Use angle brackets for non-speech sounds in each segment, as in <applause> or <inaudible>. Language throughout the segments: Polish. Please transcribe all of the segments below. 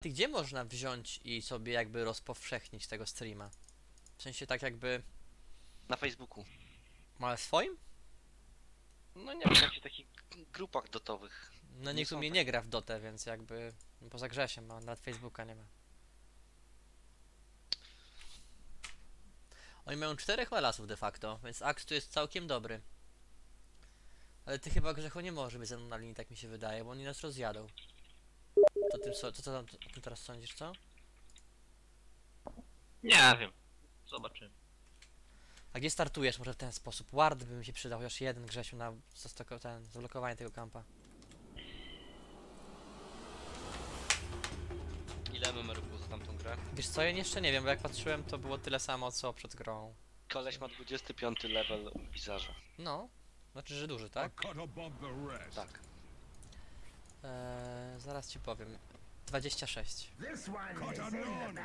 Ty gdzie można wziąć i sobie jakby rozpowszechnić tego streama? W sensie tak jakby... Na Facebooku. Ale swoim? No nie wiem, w jakichś takich grupach dotowych. No nikt u mnie nie gra w Dotę, więc jakby... no Poza Grzesiem, a nawet Facebooka nie ma. Oni mają czterech melasów de facto, więc Axe tu jest całkiem dobry. Ale ty chyba Grzechu nie może być ze mną na linii, tak mi się wydaje, bo oni nas rozjadą. To tym, so, to co tam o tym teraz sądzisz, co? Nie wiem. Zobaczymy. A gdzie startujesz może w ten sposób? Ward by mi się przydał, chociaż jeden Grzesiu na zastoko- ten, zablokowanie tego kampa. Ile numerów było za tamtą grę? Wiesz co, ja jeszcze nie wiem, bo jak patrzyłem to było tyle samo co przed grą. Koleś ma 25 level Wizarza. No, znaczy, że duży, tak? A cut above the rest. Tak. Eee, zaraz ci powiem. 26. Cut a none.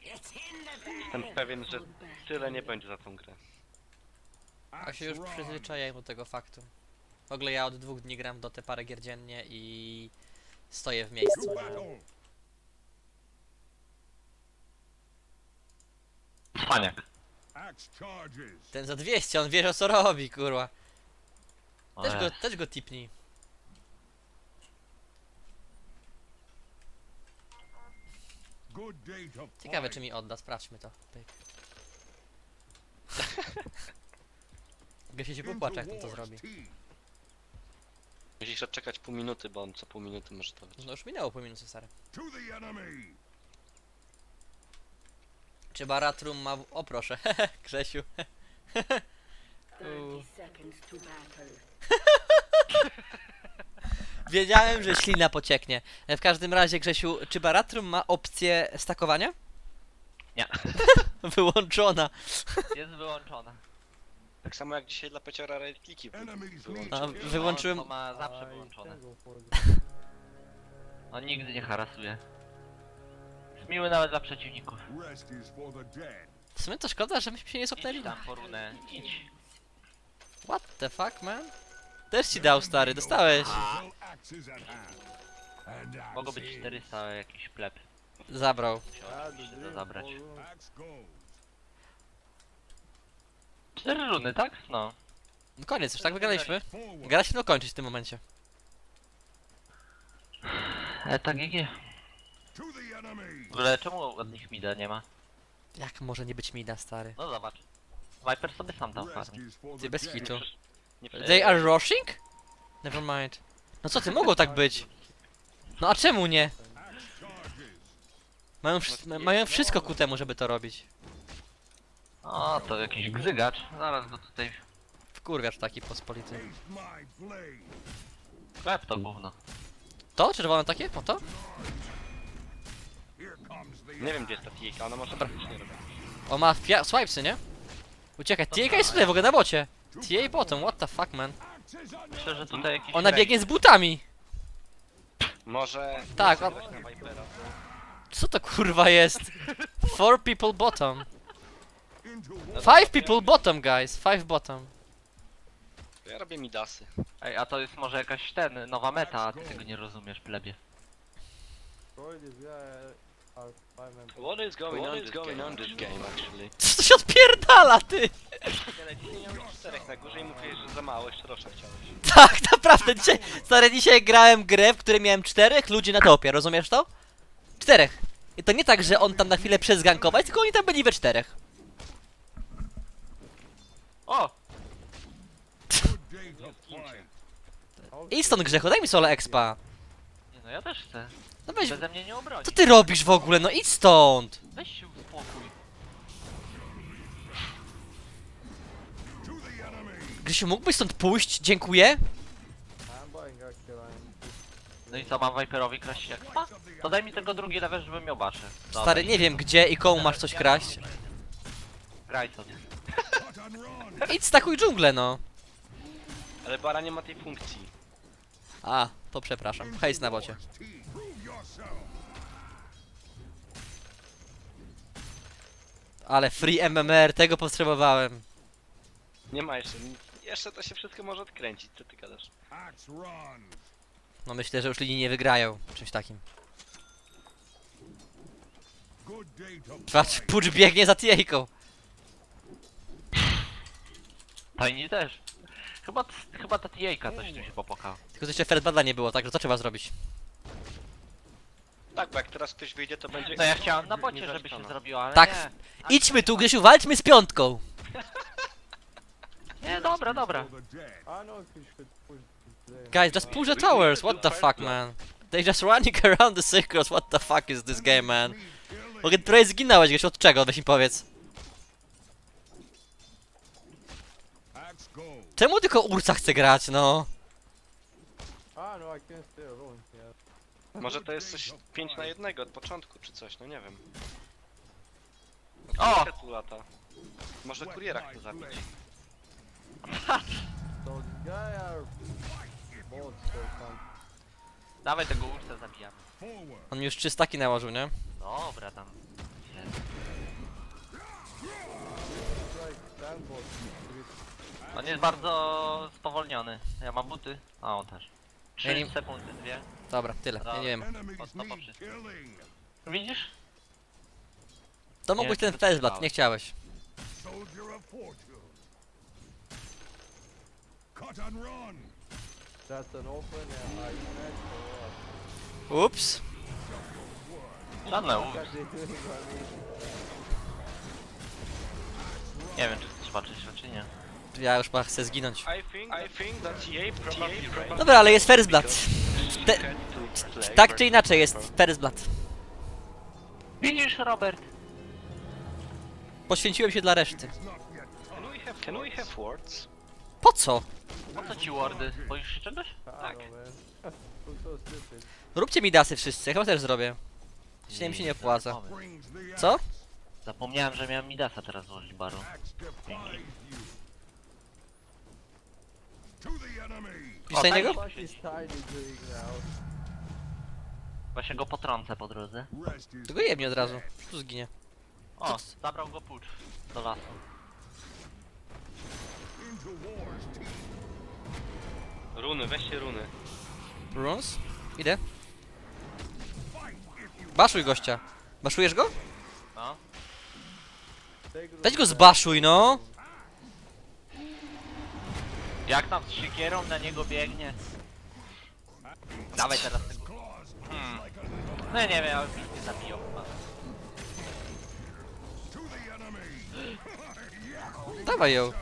Jestem pewien, że tyle nie będzie za tą grę. A się już przyzwyczaiłem do tego faktu. W ogóle ja od dwóch dni gram do te parę gier dziennie i stoję w miejscu. Charges. Ten za 200, on wie o co robi, kurwa. Też go, też go tipnij. Good day to Ciekawe czy mi odda, sprawdźmy to. Pyk. <laughs> Gdzie się popłacze jak to war's zrobi. Musisz odczekać pół minuty, bo on co pół minuty może to być. No już minęło pół minuty, stary. To. Czy Baratrum ma... O proszę, <laughs> Grzesiu. <laughs> 30 seconds to battle. Wiedziałem, że ślina pocieknie. W każdym razie, Grzesiu, czy Baratrum ma opcję stakowania? Nie. <laughs> Wyłączona. Jest wyłączona. Tak samo jak dzisiaj dla Peciora wyłączył. A, lead. wyłączyłem... On to ma zawsze wyłączone. On <laughs> nigdy nie harasuje. Jest miły nawet dla przeciwników. W sumie to szkoda, że myśmy się nie sopnęli. Idź tam po runę, idź. What the fuck, man? Też ci dał, stary, dostałeś. Axe być is. 400 jakiś pleb. Zabrał. Musiał to zabrać. Cztery runy, tak? No. No koniec, już tak wygraliśmy. Gra się no kończyć w tym momencie. E, tak GG. W ogóle czemu od nich mida nie ma? Jak może nie być mida, stary? No zobacz. Viper sobie sam tam farmi. Ty bez hitu. Nie They are rushing? Never mind. No co ty, mogło tak być. No a czemu nie? Mają, wsz- mają wszystko ku temu, żeby to robić. O, to jakiś gzygacz. Zaraz go tutaj... Wkurwiacz taki pospolity. Klep to gówno. To? Czerwone takie? Po to? Nie wiem gdzie jest ta tijka, ona może Dobra. faktycznie robić. O, ma fia- swipesy, nie? Uciekaj, TA jest tutaj w ogóle na bocie. TA bottom, what the fuck, man. Myślę, że tutaj jakiś... Ona biegnie z butami. Może... Tak, może a- grać na Vipera. Co to kurwa jest? Four people bottom. into Five people bottom, guys. Five bottom. Ja robię midasy. Ej, a to jest może jakaś ten, nowa meta, a ty tego nie rozumiesz, plebie. What is going on, is going on this game actually? Co to się odpierdala, ty? Nie, dzisiaj czterech na górze i mówię, że za mało, jeszcze rosza chciałeś. Tak, naprawdę, dzisiaj, stary, dzisiaj grałem grę, w której miałem czterech ludzi na topie, rozumiesz to? Czterech. I to nie tak, że on tam na chwilę przezgankować, tylko oni tam byli we czterech. O! I stąd Grzechu, daj mi solo expa. Nie no, ja też chcę. No weź, Beze mnie nie obroni. co ty robisz w ogóle, no idź stąd. Weź się uspokój. To. Grzesiu, mógłbyś stąd pójść? Dziękuję. No i co, mam Viperowi kraść jak ma? To daj mi tego drugi level, żebym miał baszę. Dobra, Stary, nie wiem gdzie i komu masz coś kraść. Graj run. <laughs> Idź stakuj dżunglę, no. Ale bara nie ma tej funkcji. A, to przepraszam. Hejs na bocie. Ale free MMR, tego potrzebowałem. Nie ma jeszcze, jeszcze to się wszystko może odkręcić, co ty gadasz? No myślę, że już linii nie wygrają czymś takim. Patrz. Pucz biegnie za Tijejką. Tajni też. Chyba, chyba ta tijejka coś tu się popłakała. Tylko że jeszcze Blood'a nie było, tak? Że co trzeba zrobić? Tak, bo jak teraz ktoś wyjdzie, to będzie... No ja chciałem na bocie, żeby się zrobiło, ale Tak. nie. Idźmy tu, Grzesiu, walczmy z piątką! <laughs> Nie, dobra, dobra. For the dead. I know if you should push there. Guys, just push the towers, what the fuck, man? They just running around the circles, what the fuck is this game, man? Mogę trochę zginąłeś, Grzesiu, od czego? Weź mi powiedz. Czemu tylko Ursa chce grać, no? Ah, no, I can stay alone. Yeah. Może to jest coś 5 na jednego od początku, czy coś, no nie wiem. O! Tu lata? Może kuriera chce zabić. Are bots. Dawaj tego ursę zabijamy. Forward. On mi już trzy staki nałożył, nie? Dobra, tam. Sandbox On jest bardzo spowolniony. Ja mam buty. A on też. 3 Ja nie- sekundy, dwie. Dobra, tyle, ja nie wiem. Widzisz? To mógł być ten dostałem. nie chciałeś. Soldier of fortune. Cut and run. that's an open and I smash for what? Ups. Żadne doing? Nie wiem, czy chcesz walczyć, czy nie. Ja już chyba chcę zginąć. Dobra, ale jest First Blood. Te, tak czy inaczej jest First Blood. Widzisz, Robert? Poświęciłem się dla reszty. Can we have, words? Po co? Po co ci wardy? Boisz się czegoś? Tak. stupid? Róbcie mi dasy wszyscy, chyba też zrobię. Jeśli mi się nie opłaca. Co? Zapomniałem, że miałem Midasa teraz złożyć baru. Na niego? Now? Właśnie go potrącę po drodze. Tylko jebnie od razu. Tu zginie. O, zabrał go pucz do lasu. into war's teeth. Runy, weźcie runy. Runes? Idę. Baszuj gościa. Baszujesz go? No. Weź go zbaszuj, no! Jak tam z siekierą na niego biegnie? Dawaj teraz tego. Hmm. No ja nie wiem, ale już nie zabiją chyba. Dawaj ją.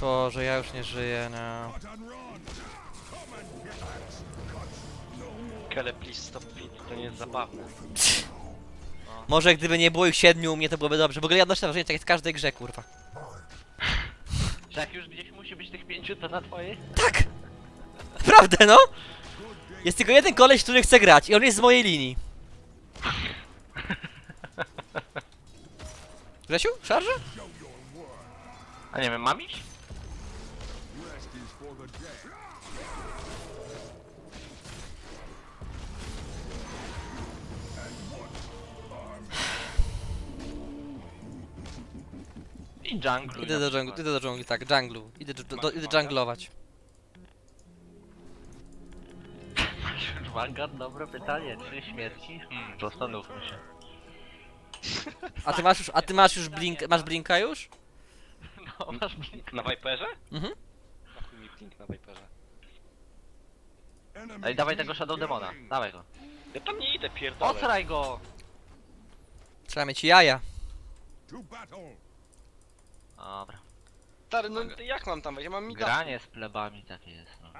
Boże, ja już nie żyję, no. Kele, please stop feed, to nie jest zabawne. <laughs> Może gdyby nie było ich siedmiu u mnie, to byłoby dobrze. W ogóle ja odnoszę wrażenie, tak jak w każdej grze, kurwa. Że <laughs> jak już gdzieś musi być tych pięciu, to na twojej? Tak! <laughs> Prawdę, no! Jest tylko jeden koleś, który chce grać i on jest z mojej linii. Grzesiu? Szarża? A nie wiem, mam iść? I. Idę do dżunglu, idę do dżungli, tak, dżunglu. Idę, do, do, idę. Vanguard, dobre pytanie. Trzy śmierci? Hmm, zastanówmy się. A ty masz już, a ty masz już blink, masz blinka już? No, masz blink. Na Viperze? Mhm. Na chuj mi blink na Viperze. Ej, dawaj tego Shadow Demona. Dawaj go. Ja tam nie idę, pierdolę. Osraj go! Trzeba mieć jaja. To battle. Dobra. Stary, no jak mam tam wejść? Ja mam mida. Granie z plebami takie jest, no.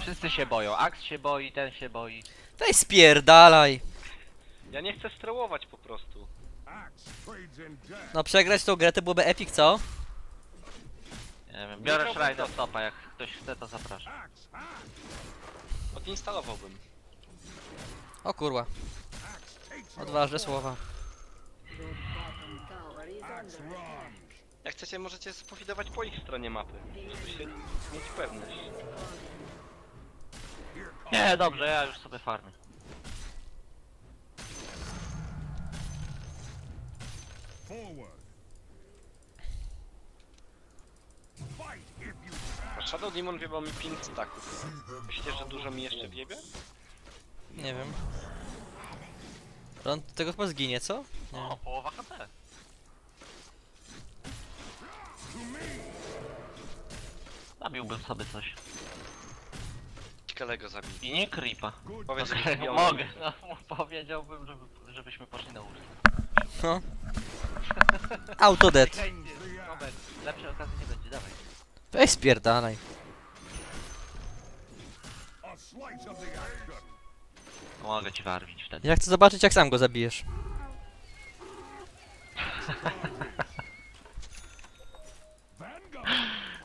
Wszyscy się boją. Axe się boi, ten się boi. Daj spierdalaj. Ja nie chcę strełować po prostu. No przegrać tą grę to byłoby epic, co? Nie wiem, biorę Mikrofon Shrine to- stopa, jak ktoś chce to zapraszam. Odinstalowałbym. O kurwa, odważne słowa. Your bottom tower is axe under attack. Jak chcecie, możecie spowidować po ich stronie mapy, żeby się mieć pewność. Nie, dobrze, ja już sobie farmię. Forward. Fight if you can. Shadow Demon wiebał mi 5 staków. Myślicie, że dużo mi jeszcze wiebie? Nie wiem. On tego chyba zginie, co? Nie. O, połowa HP. Zabiłbym sobie coś. Cikalego zabij. I nie creepa. Powiedz, że wbiją. mogę, no, <laughs> powiedziałbym, żeby, żebyśmy poszli na ulicę. No. <laughs> Autodead. Robert, lepszej okazji nie będzie, dawaj. Weź spierdalaj. Mogę ci warwić wtedy. Ja chcę zobaczyć jak sam go zabijesz. <laughs>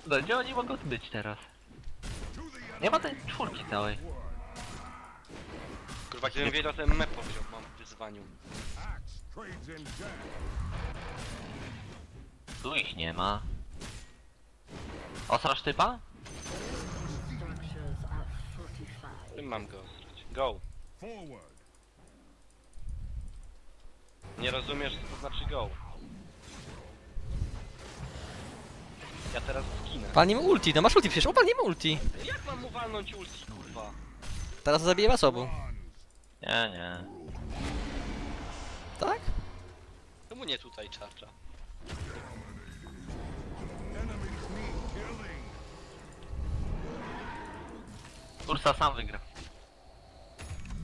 No gdzie oni mogą być teraz? Nie ma tej czwórki całej. Kurwa, gdybym wiedział, ten mepo wziął, mam w wyzwaniu. Tu ich nie ma. Osrasz typa? Tym mam go ostrzeć. Go. Nie rozumiesz, co to znaczy go. Ja teraz zginę. Palnijmy ulti, no masz ulti przecież, opalnijmy ulti. Jak mam mu walnąć ulti, kurwa? Teraz zabiję was obu. Nie, nie. Tak? Czemu nie tutaj killing. Ursa sam wygra.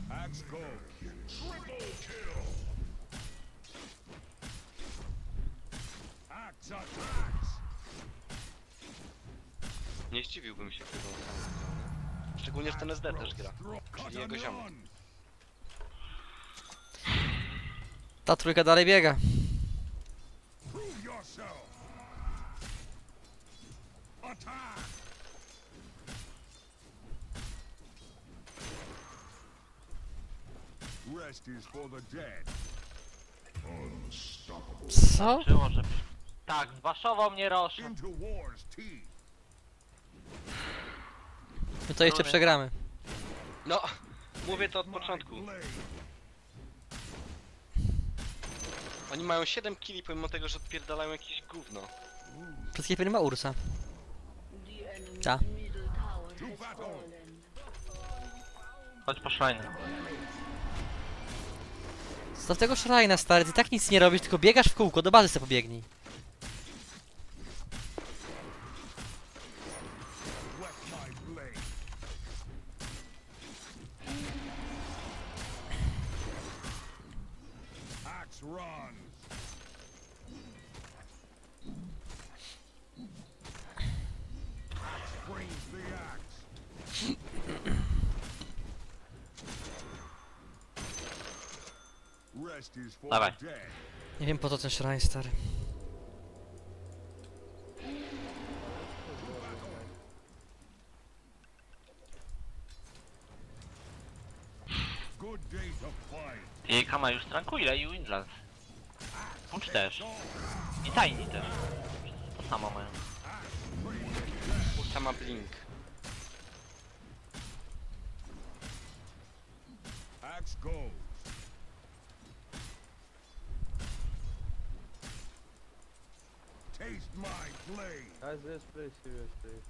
Axe go. Triple kill. Axe attacks. Nie zdziwiłbym się, gdyby on. Szczególnie, że ten SD też gra. Czyli jego ziomek. Ta trójka dalej biega. Co? Czyło, że... Tak, zbaszował mnie Rosz. My to jeszcze Dobra. przegramy. No, mówię to od początku. Oni mają 7 killi pomimo tego, że odpierdalają jakieś gówno. Wszystkie pewnie ma Ursa. Ta. Chodź po szlajnę. Zostaw tego Shrina stary, ty tak nic nie robisz, tylko biegasz w kółko, do bazy sobie pobiegnij. Dawaj. Nie wiem po co ten Shrine stary. I Kama już trankuje i Windlands. Pucz też. I Tiny też. To samo mają. Ursa ma blink. Axe goes. Taste my blade. Guys, let's play seriously.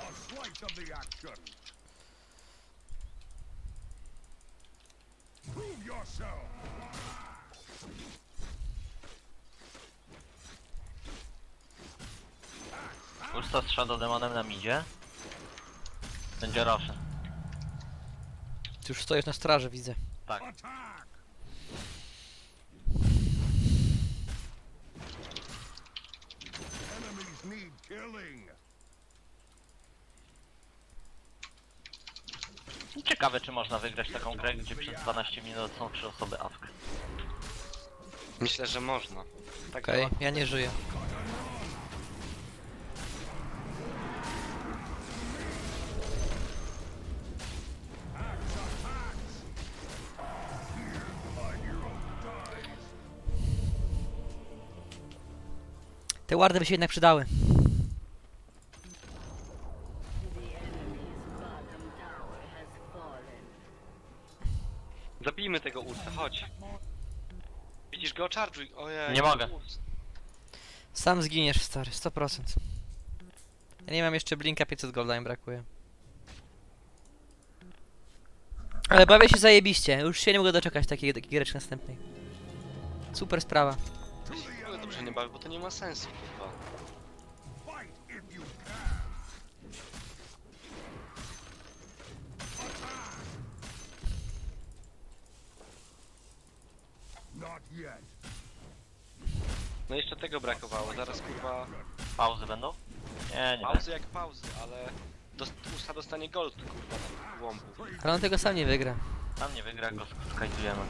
A slice of the action. Prove yourself. Ursa z Shadow Demonem na midzie. Będzie Roshan. Ty już stoisz na straży, widzę. Tak. Attack. Enemies need killing. Ciekawe czy można wygrać taką grę, gdzie przez 12 minut są 3 osoby AFK. Myślę, że można. Tak Okej, ja nie żyję. Te wardy by się jednak przydały. The enemy's bottom tower has fallen. Zabijmy Ojej. Nie mogę. Sam zginiesz, stary, 100%. Ja nie mam jeszcze blinka, 500 golda mi brakuje. Ale bawię się zajebiście, już się nie mogę doczekać takiej, takiej giereczki następnej. Super sprawa. Ja się w ogóle dobrze nie bawię, bo to nie ma sensu, kurwa. Not yet. No jeszcze tego brakowało, zaraz kurwa... Pauzy będą? Nie, nie Pauzy jak pauzy, ale... Dost, usta dostanie gold, kurwa, tam. Ale on tego sam nie wygra. Tam nie wygra, go sk- skajtujemy.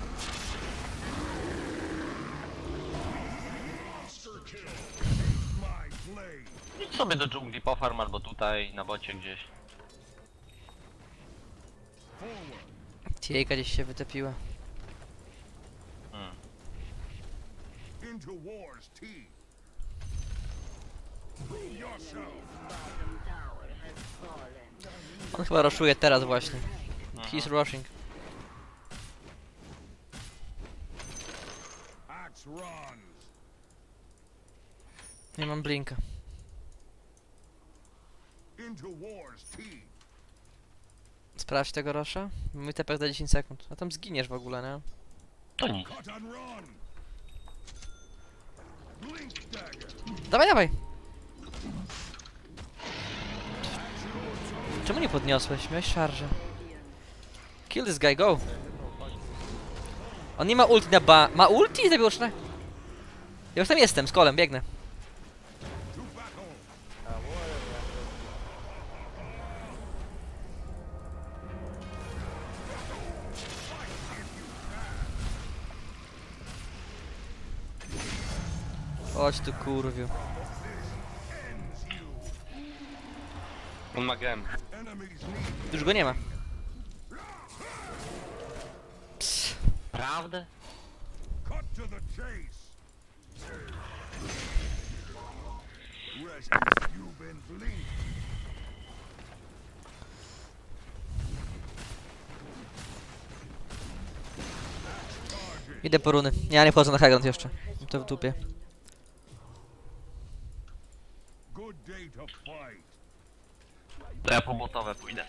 My blade. Idź sobie do dżungli po farm albo tutaj, na bocie gdzieś. Tiejka gdzieś się wytopiła. Hmm. Into war's teeth. Prove. On chyba rushuje teraz właśnie. Mhm. He's rushing. Nie mam blinka. Sprawdź tego Rosza. Mój tepek za 10 sekund. A tam zginiesz w ogóle, nie? To nic. Cut and run. Blink dagger. Dawaj, dawaj! Czemu nie podniosłeś? Miałeś szarżę. Kill this guy, go! On nie ma ulti na ba... Ma ulti? Zabiłoczne? Ja już tam jestem, z kolem, biegnę. Chodź tu, kurwiu. On ma gem. Już go nie ma. Ps. Blinked. Idę po runy. Ja nie wchodzę na Hagrand jeszcze. To w dupie. Good day to ja po botowe pójdę.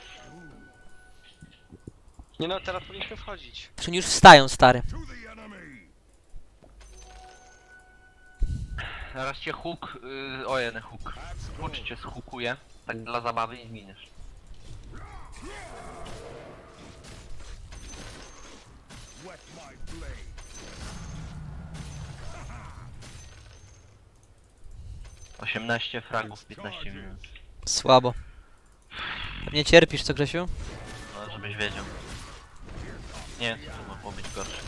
Nie no, teraz powinniśmy wchodzić. Czy oni już wstają, stary. Zaraz cię huk, yy, o jeden huk. Hucz cię zhukuje, tak dla zabawy i zginiesz. 18 fragów, 15 minut. Słabo. Nie cierpisz, co Grzesiu? No, żebyś wiedział. Nie wiem, co tu mogło być gorsze.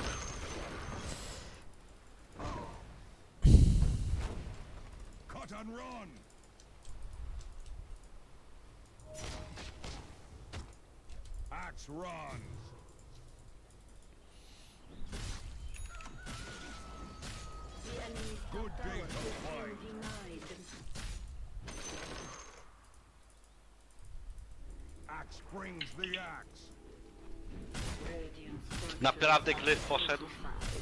Good day. Naprawdę glyf poszedł? fortified.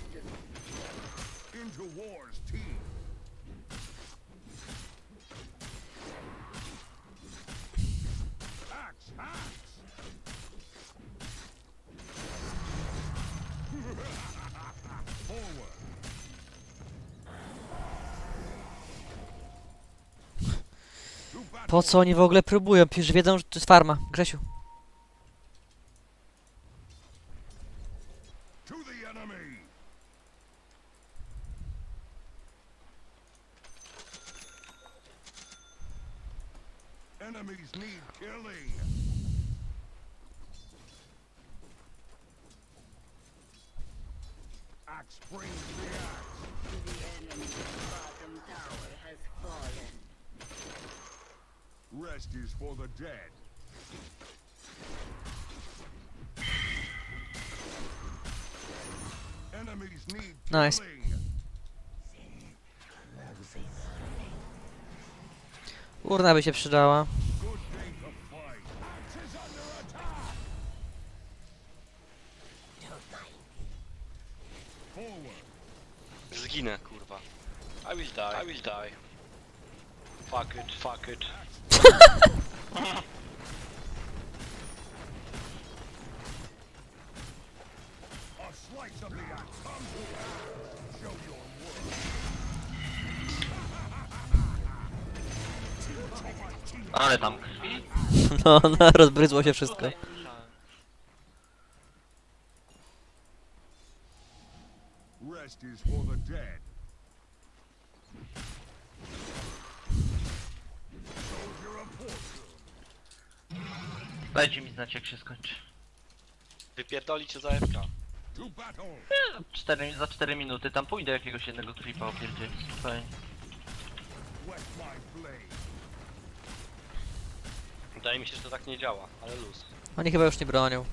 Into war's teeth. Axe, axe. Forward. To battle. Po co oni w ogóle próbują? Przecież wiedzą, że to jest farma. Grzesiu. To the enemy. Enemies need killing. Axe brings the axe. The enemy's bottom tower has fallen. Rest is for the dead. Enemies need Nice. Urna by się przydała. Zginę, kurwa. I will die. I will die. Fuck it, fuck it. No, <laughs> no, rozbryzło się wszystko. Rest is for the dead. Soldier of fortune. Dajcie mi znać jak się skończy. Wypierdoli cię za FK. To battle. Cztery, za 4 minuty tam pójdę jakiegoś jednego tripa opierdzielić. Spokojnie. Wet my blade. Wydaje mi się, że to tak nie działa, ale luz. Oni chyba już nie bronią.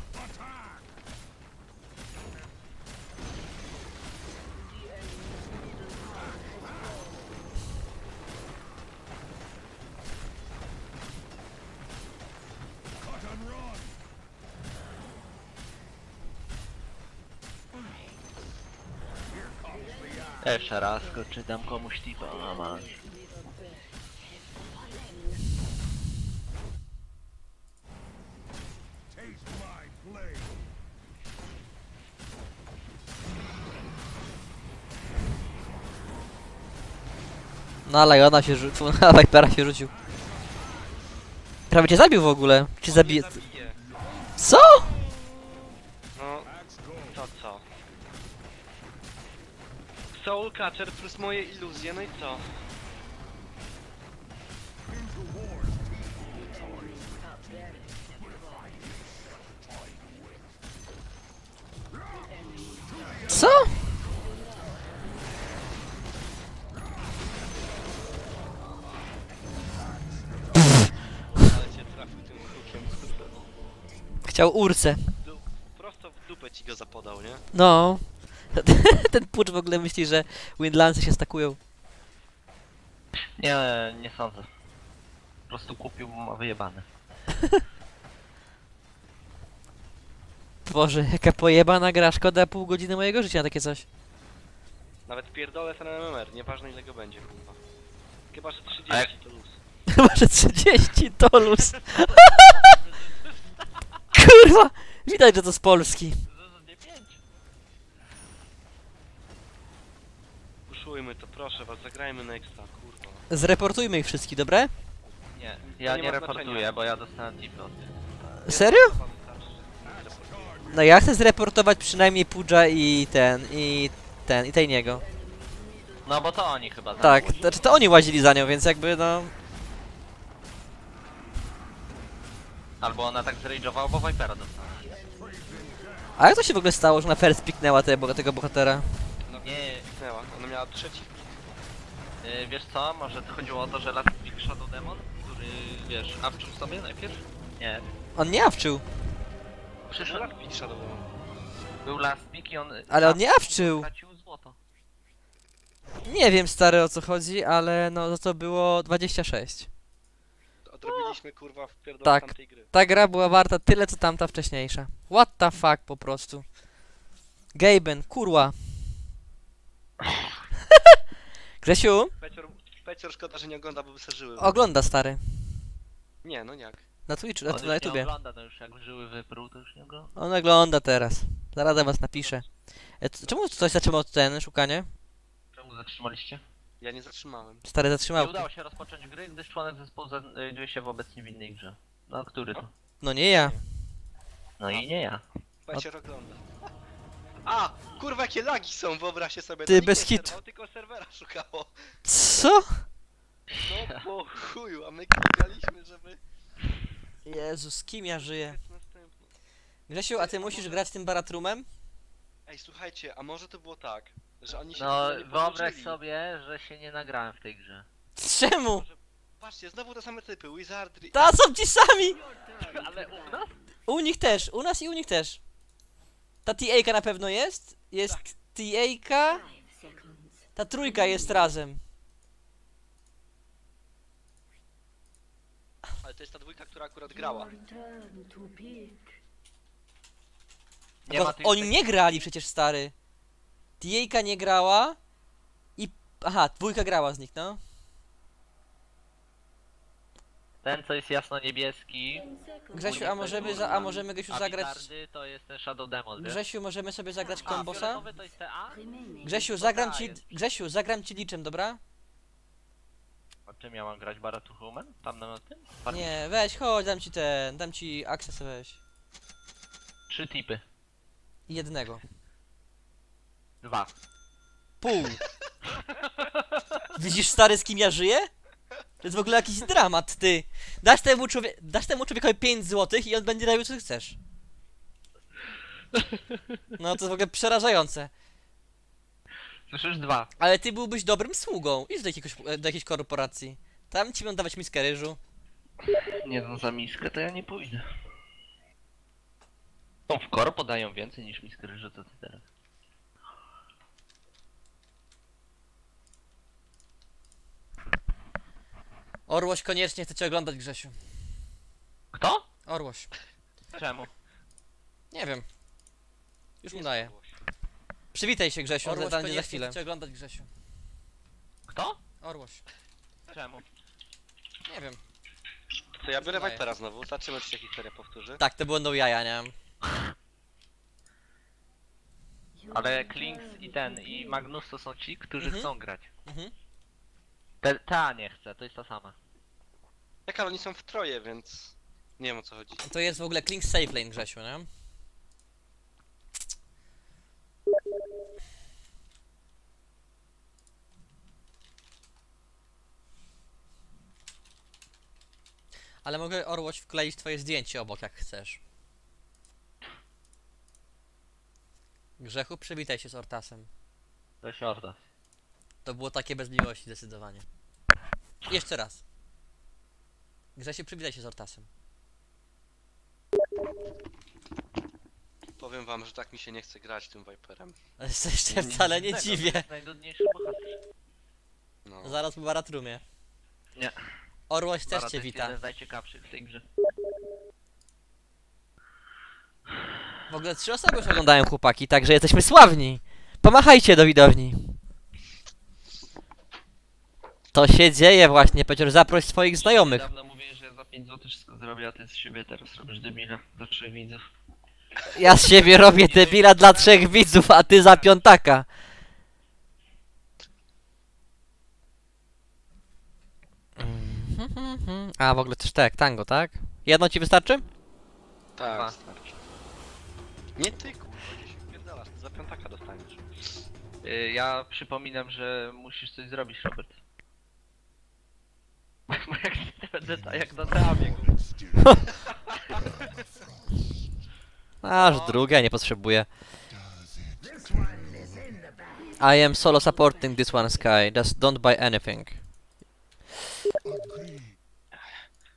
Jeszcze raz go czytam komuś tipa, a masz. <laughs> Na Liona się rzucił, na Vipera się rzucił. Prawie cię zabił w ogóle. Czy zabije... Co? No, to co? Soul Catcher plus moje iluzje, no i co? Chciał urce. Du- Prosto w dupę ci go zapodał, nie? No. <laughs> Ten pucz w ogóle myśli, że Windlandsy się stakują. Nie, nie sądzę. Po prostu kupił, bo ma wyjebane. <laughs> Boże, jaka pojebana gra, szkoda pół godziny mojego życia na takie coś. Nawet pierdolę ten MMR, nieważne ile go będzie, kurwa. Chyba, że 30 A jak- to luz. <laughs> Może 30 to luz. Kurwa! Widać, że to z Polski. Puszujmy to, proszę was, zagrajmy nexta, kurwa. Zreportujmy ich wszystkich, dobre? Nie, ja nie nie, reportuję, bo ja dostałem tipy od tych. Serio? No ja chcę zreportować przynajmniej Pudża i ten, i ten, i Tejniego. No bo to oni chyba Tak, znaczy to oni łazili za nią, więc jakby no... Albo ona tak zrage'owała, bo Vipera dostała. A jak to się w ogóle stało, że ona first piknęła te, tego bohatera? No, Nie, Kliknęła, ona miała trzeci. yy, wiesz co, może to chodziło o to, że Last Big Shadow Demon, który, wiesz, awczył sobie najpierw? Nie. On nie awczył, Przyszedł, Przyszła Big Shadow Demon. był Last Big i on... ale on nie awczył. Stracił złoto. Nie wiem stary o co chodzi, ale no to było 26. Odrobiliśmy kurwa w pierdolę Tak. tamtej gry. Ta gra była warta tyle co tamta wcześniejsza. What the fuck po prostu. Gaben, kurwa. <laughs> Grzesiu, Pecior, Pecior szkoda, że nie ogląda, bo by se żyły. ogląda stary. Nie, no jak? Na Twitchu, na, na nie YouTubie. ogląda, no już jak żyły wyprół, to już nie ogląda. On ogląda teraz. Zaraz do was napiszę. E, c- czemu coś zaczęło od ten szukanie? Czemu zatrzymaliście? Ja nie zatrzymałem. Stary Nie zatrzymał. udało się rozpocząć gry, gdyż członek zespołu znajduje się w obecnie w innej grze. No, który to? No nie ja. No i nie ja. Pecior ogląda. A! Kurwa, jakie lagi są, wyobraźcie sobie. Ty, to nikt bez nie przerwał, tylko serwera szukało. Co? No <laughs> po chuju, a my klikaliśmy, żeby... Jezus, z kim ja żyję? Następny. Grzesiu, a ty musisz grać tym baratrumem? Ej, słuchajcie, a może to było tak, że oni się No, nie wyobraź podłączyli? sobie, że się nie nagrałem w tej grze. Czemu? Patrzcie, znowu te same typy, Wizardry... Ta są ci sami! <laughs> Ale u nas? U nich też, u nas i u nich też. Ta TA na pewno jest? Jest TA, Five seconds. ta trójka jest razem. Ale to jest ta dwójka, która akurat grała. Nie Bo ma oni nie grali przecież, stary. Tijejka nie grała i... Aha, dwójka grała z nich, no. Ten, co jest jasno-niebieski. Grzesiu, a możemy, za, a możemy Grzesiu zagrać... To jest ten Shadow Demon. Grzesiu, możemy sobie zagrać kombosa? Grzesiu, zagram ci... Grzesiu, zagram ci liczem, dobra? A czym ja mam grać? Baratu Human? Tam na tym? Nie, weź, chodź, dam ci ten, dam ci akces, weź. Trzy tipy. Jednego. Dwa. Pół. <laughs> Widzisz, stary, z kim ja żyję? To jest w ogóle jakiś dramat, ty. Dasz temu, człowie dasz temu człowiekowi 5 złotych i on będzie robił, co chcesz. No, to jest w ogóle przerażające. Słyszysz? Dwa. Ale ty byłbyś dobrym sługą. Idź do, jakiegoś, e, do jakiejś korporacji. Tam ci będą dawać miskę ryżu. Nie no, za miskę to ja nie pójdę. Tą w korpo dają więcej niż miskę ryżu, to ty teraz. Orłoś koniecznie chcecie oglądać, Grzesiu. Kto? Orłoś. Czemu? Nie wiem. Już mu daję. Przywitaj się, Grzesiu, Orłoś za, za chwilę. chce oglądać, Grzesiu. Kto? Orłoś. Czemu? Nie wiem. Co, ja biorę Daję. Vipera znowu, zobaczymy czy się historia powtórzy. Tak, to będą jaja, nie? Ale Klings i ten, i Magnus to są ci, którzy Mhm. chcą grać. Mhm. Te, ta nie chcę, to jest ta sama. Tak, ale oni są w troje, więc nie wiem o co chodzi. To jest w ogóle Clink Safe Lane, Grzesiu, nie? Ale mogę Orłoś wkleić twoje zdjęcie obok, jak chcesz. Grzechu, przywitaj się z Ortasem. To się Ortas. To było takie bez miłości zdecydowanie. Jeszcze raz. Grzesiu, przywitaj się z Ortasem. Powiem wam, że tak mi się nie chce grać tym Viperem. No, Ale się wcale nie dziwię. No. Zaraz mu baratrumie. Nie. Orłoś też cię wita. jeden z najciekawszych w tej grze. W ogóle trzy osoby już oglądają chłopaki, także jesteśmy sławni. Pomachajcie do widowni. To się dzieje właśnie, Pecior, zaproś swoich znajomych. Dawno mówię, że za 5 zł wszystko zrobię, a ty z siebie teraz robisz debila dla trzech widzów. Ja z siebie robię debila dla trzech widzów, a ty za piątaka. A, w ogóle też tak, tango, tak? Jedno ci wystarczy? Tak, Dwa. wystarczy. Nie ty, kurwa, gdzieś za piątaka dostaniesz. Y, ja przypominam, że musisz coś zrobić, Robert. <laughs> Jak będę tak, jak na tramie. <laughs> Aż druga, nie potrzebuję. I am solo supporting this one sky. Just don't buy anything.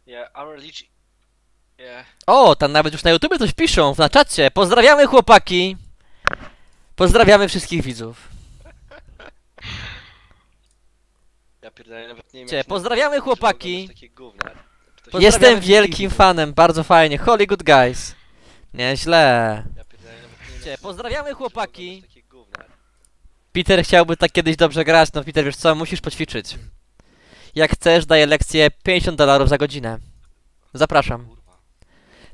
Yeah, our leech... Yeah. O, tam nawet już na YouTube coś piszą, na czacie. Pozdrawiamy chłopaki! Pozdrawiamy wszystkich widzów. pierdolę, nawet nie wiem. Cie, pozdrawiamy chłopaki. Pozdrawiamy Jestem wielkim fanem, bardzo fajnie. Holy good guys. Nieźle. Nie Cie, pozdrawiamy chłopaki. Peter chciałby tak kiedyś dobrze grać, no Peter wiesz co, musisz poćwiczyć. Jak chcesz, daję lekcję 50 dolarów za godzinę. Zapraszam.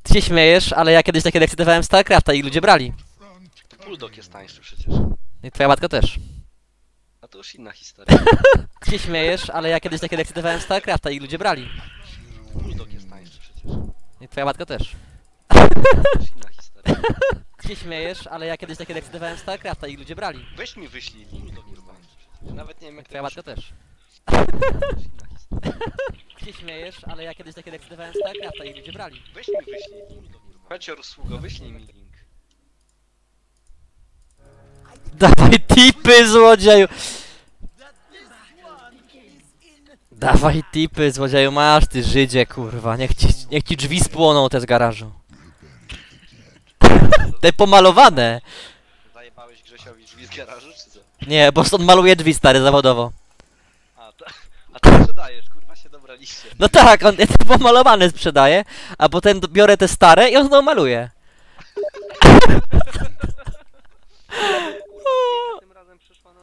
Ty się śmiejesz, ale ja kiedyś takie lekcje dawałem StarCrafta i ludzie brali. Bulldog jest tańszy przecież. I twoja matka też to już inna historia. <laughs> Ty się śmiejesz, ale ja kiedyś takie recytowałem StarCrafta i ludzie brali. Bulldog jest tańszy przecież. I twoja matka też. To już inna historia. <laughs> Ty się śmiejesz, ale ja kiedyś takie recytowałem StarCrafta i ludzie brali. Weź mi wyślij, Bulldog jest tańszy przecież. Nawet nie wiem jak Twoja matka też. To już inna historia. Ty się śmiejesz, ale ja kiedyś takie recytowałem StarCrafta i ludzie brali. Weź mi wyślij, Bulldog. Macior, sługo, wyślij mi link. Dawaj tipy, złodzieju! Dawaj tipy, złodzieju masz, ty Żydzie, kurwa. Niech ci, niech ci drzwi spłoną te z garażu. <laughs> te pomalowane. Zajebałeś Grzesiowi drzwi z garażu, czy co? Nie, bo on maluje drzwi, stary, zawodowo. A, to, a ty sprzedajesz, kurwa się dobraliście. No tak, on te pomalowane sprzedaje, a potem biorę te stare i on znowu maluje. <laughs> Tym razem przyszła na.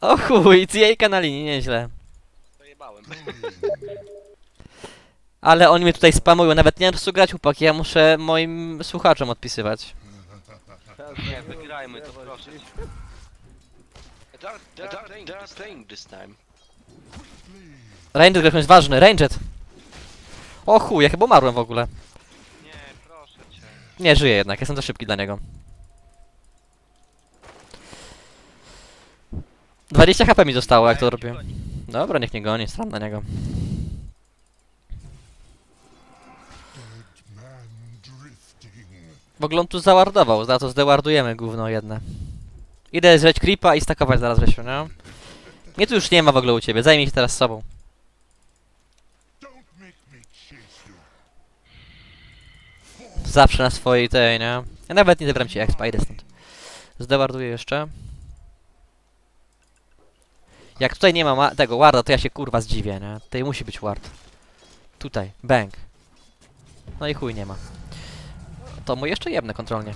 O chuj, cijejka na linii, nieźle. <laughs> Ale oni mnie tutaj spamują, nawet nie mam czasu grać chłopaki, ja muszę moim słuchaczom odpisywać. Nie, wygrajmy to proszę. Ranger jest ważny, Ranger! O chuj, ja chyba umarłem w ogóle. Nie, proszę cię. Nie, żyję jednak, jestem za szybki dla niego. 20 HP mi zostało, jak to robię. Dobra, niech nie goni, stram na niego. W ogóle on tu zawardował, za to zdewardujemy gówno jedne. Idę zleć creepa i stakować zaraz Grzesiu, nie? Mnie tu już nie ma w ogóle u ciebie, zajmij się teraz sobą. Zawsze na swojej tej, nie? Ja nawet nie zebrałem ci expa, idę stąd. Zdewarduję jeszcze. Jak tutaj nie ma tego warda, to ja się kurwa zdziwię, nie? Tutaj musi być ward. Tutaj, bang. No i chuj nie ma. To mu jeszcze jebne kontrolnie.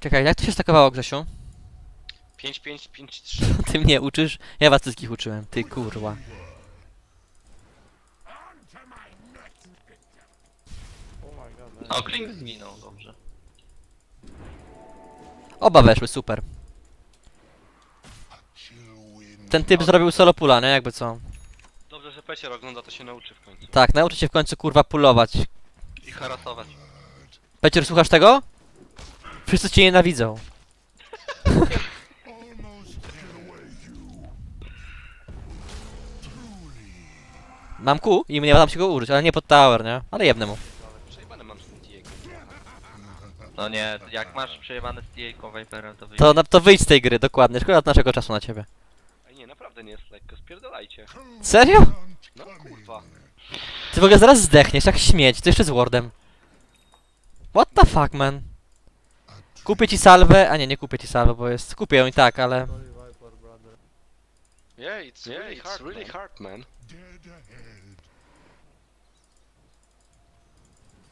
Czekaj, jak to się stakowało, Grzesiu? 5, 5, 5, 3. Ty mnie uczysz? Ja was wszystkich uczyłem, ty kurwa. Oh my god, man. O, Kling zginął, dobrze. Oba weszły, super. Ten typ zrobił solo pula, nie? Jakby co. Dobrze, że Pecier ogląda, to się nauczy w końcu. Tak, nauczy się w końcu kurwa pulować. I harasować. Pecier, słuchasz tego? Wszyscy cię nienawidzą. <laughs> Mam Q i nie dam się go użyć, ale nie pod tower, nie? Ale jebnę mu. Przejebane mam z tym Diego. No nie, jak masz przejebane z TA Viperem, to wyjdzie. To, na- to wyjdź z tej gry, dokładnie. Szkoda naszego czasu na ciebie. Ej, nie, naprawdę nie jest lekko, spierdolajcie. Serio? No kurwa. Ty w ogóle zaraz zdechniesz, jak śmieć, to jeszcze z wardem. What the fuck, man? Kupię ci salwę, a nie, nie kupię ci salwę, bo jest... Kupię ją i tak, ale... Yeah, it's really hard, really hard, man. Dead ahead.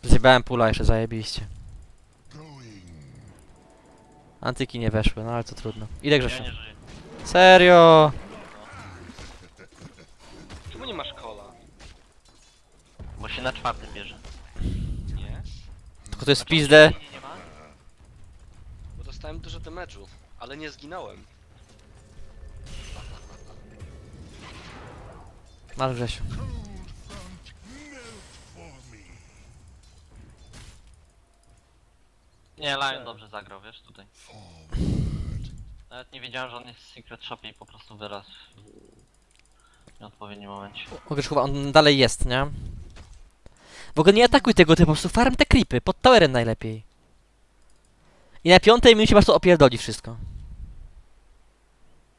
Zjebałem pula jeszcze, zajebiście. Antyki nie weszły, no ale to trudno. Ja Grzesiu. żyję. Serio? Czemu nie masz kola? Bo się na czwartym bierze. Nie? Tylko to jest pizdę. Nie ma? Bo dostałem dużo damage'u, ale nie zginąłem. Masz Grzesiu. Cold front, melt for me. Nie, Lion dobrze zagrał, wiesz, tutaj. Nawet nie wiedziałem, że on jest w Secret Shopie i po prostu wyraz w nieodpowiednim momencie. Grzesiu, chyba on dalej jest, nie? W ogóle nie atakuj tego typu, po prostu farm te creepy, pod towerem najlepiej. I na piątej minucie masz to opierdoli wszystko.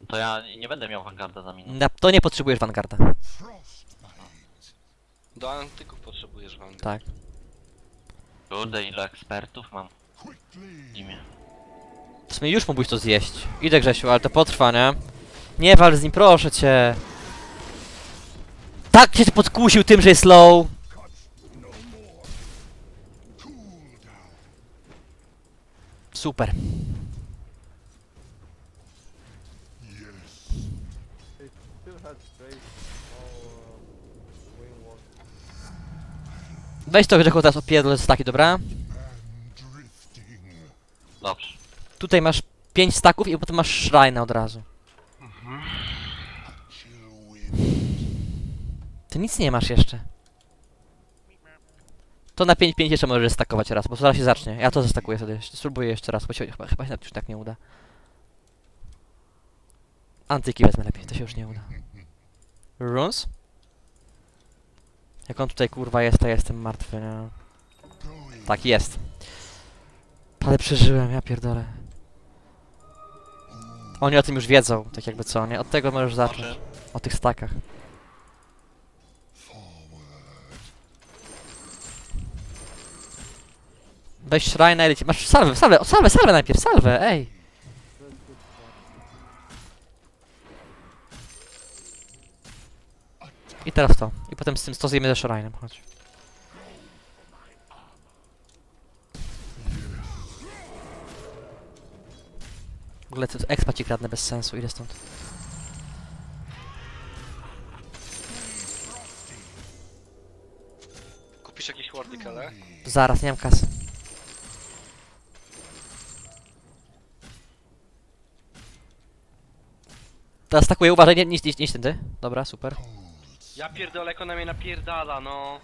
To ja nie będę miał Vanguarda za minutę. Na, to nie potrzebujesz Vanguarda. Do antyków potrzebujesz wam. Tak. Kurde, ile ekspertów mam teamie. W sumie już mógłbyś to zjeść. Idę Grzesiu, ale to potrwa, nie? Nie wal z nim, proszę cię. Tak cię podkusił tym, że jest low. More. Cool down. Super. Weź to Grzechu teraz opierdol z staki, dobra? Dobrze. Tutaj masz 5 staków i potem masz shrine od razu. Wind. Ty nic nie masz jeszcze. To na 5-5 jeszcze możesz stakować raz, bo zaraz się zacznie. Ja to zestakuję sobie. Spróbuję jeszcze raz, bo się, chyba, chyba się już tak nie uda. Antyki wezmę lepiej, to się już nie uda. Runes? Jak on tutaj kurwa jest, to ja jestem martwy? Going. Tak, jest. Ale przeżyłem, ja pierdolę. Oni o tym już wiedzą, tak jakby co, nie? Od tego możesz zacząć. O tych stakach. Weź shrine i. Masz salwę, salwę, salwę, salwę najpierw, salwę, ej! I teraz to. I potem z tym stosujemy ze shrinem, chodź. W ogóle to expa ci kradnę bez sensu, idę stąd. Kupisz jakieś wardy, Kele? Zaraz, nie mam kasy. Teraz takuję, uważaj, nie, nie, nie, nie ty. Dobra, super. Ja pierdolę, jak ona mnie napierdala, no.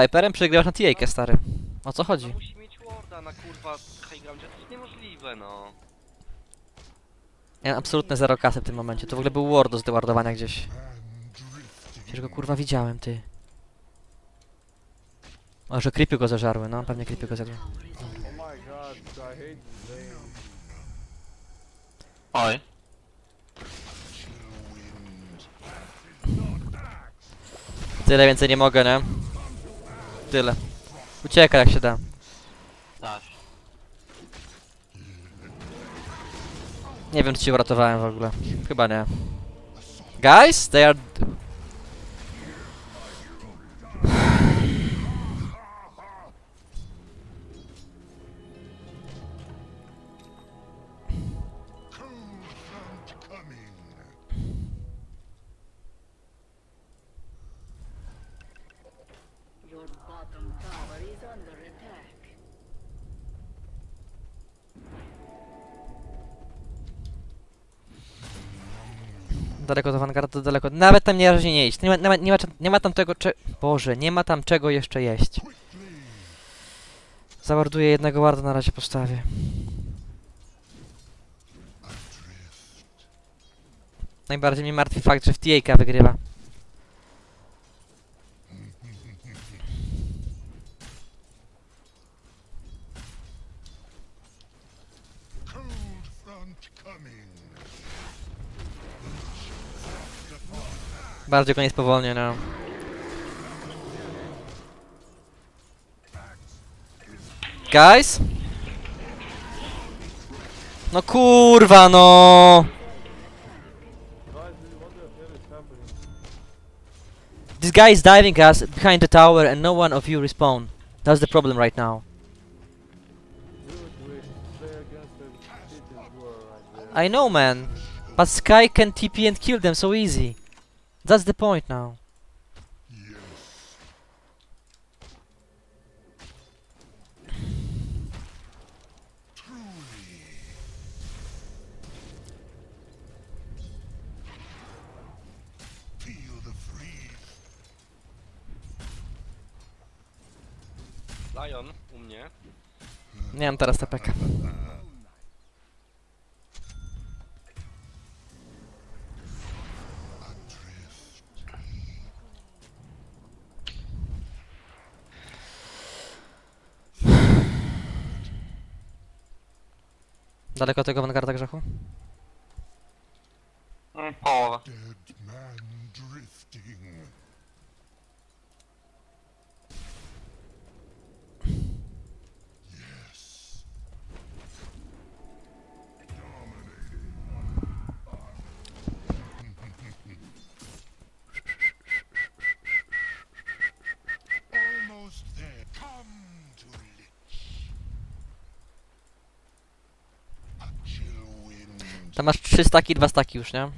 Viperem przegrywasz na TA-kę, stary. O co No chodzi? musi mieć warda na kurwa high groundzie, to jest niemożliwe, no. Ja mam absolutne zero kasy w tym momencie. To w ogóle był Ward do zdewardowania gdzieś. Przecież go kurwa widziałem, ty. O, że creepy go zeżarły, no, pewnie creepy go zjadły. Oj. Tyle więcej nie mogę, nie? Tyle. Uciekaj jak się da. Dasz. Nie wiem, czy cię uratowałem w ogóle. Chyba nie. Guys, they are... Nawet tam nie razie nie iść. Nie ma, nie nie ma, nie ma tam tego cze... Boże, nie ma tam czego jeszcze jeść. Zawarduję jednego warda na razie postawię. Najbardziej mnie martwi fakt, że w TA wygrywa. Bardziej go nie no. Guys? No kurwa, no! This guy is diving us behind the tower and no one of you respawn. That's the problem right now. I know, man. But Sky can TP and kill them so easy. That's the point now. Freeze. Lion, u mnie. Nie mam teraz TPK. Daleko tego Vanguarda grzechu? Mm, Połowa. Dead man drifting. Yes. Dominating. Almost there. Come to Lich. A chill wind. Tam masz 3 staki, 2 staki już, nie?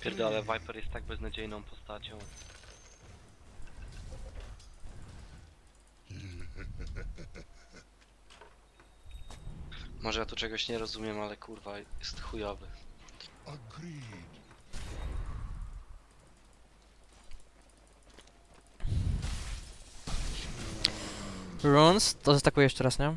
Pierdolę, Viper jest tak beznadziejną postacią. Może ja tu czegoś nie rozumiem, ale kurwa jest chujowy. Agreed. Runes, to zestakuję jeszcze raz, nie?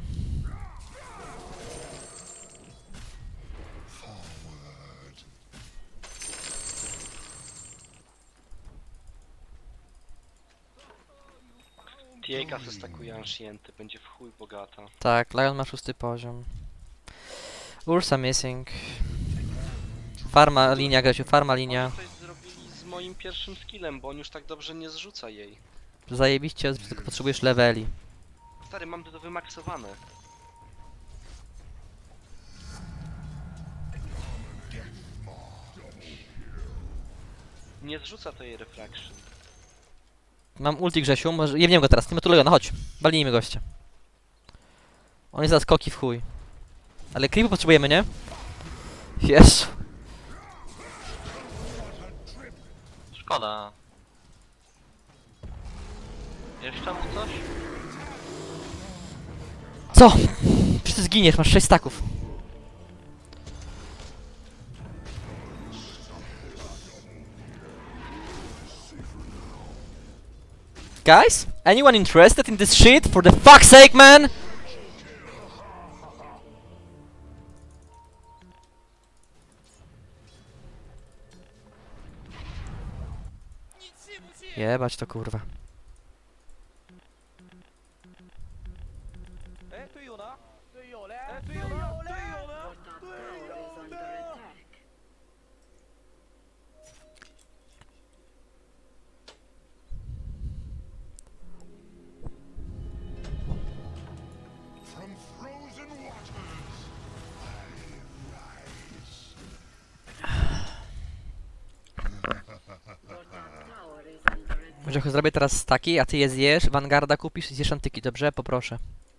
Tiejka se stakuje Ancienty, będzie w chuj bogata. Tak, Lion ma szósty poziom. Ursa missing. Farma linia, Greciu, farma linia. Oni coś zrobili z moim pierwszym skillem, bo on już tak dobrze nie zrzuca jej. Zajebiście, tylko potrzebujesz leveli. Stary, mam to wymaksowane. Nie zrzuca to jej refraction. Mam ulti Grzesiu, może... jebniemy go teraz, nie ma tu Leona, chodź. Balnijmy gościa. On jest za skoki w chuj. Ale creepu potrzebujemy, nie? Jezu. Szkoda. Jeszcze mu coś? Co? Ty zginiesz, masz 6 staków. Guys? Anyone interested in this shit? For the fuck's sake, man! Jebać to kurwa. Może zrobię teraz staki, a ty je zjesz, Vanguarda kupisz i zjesz antyki, dobrze? Poproszę.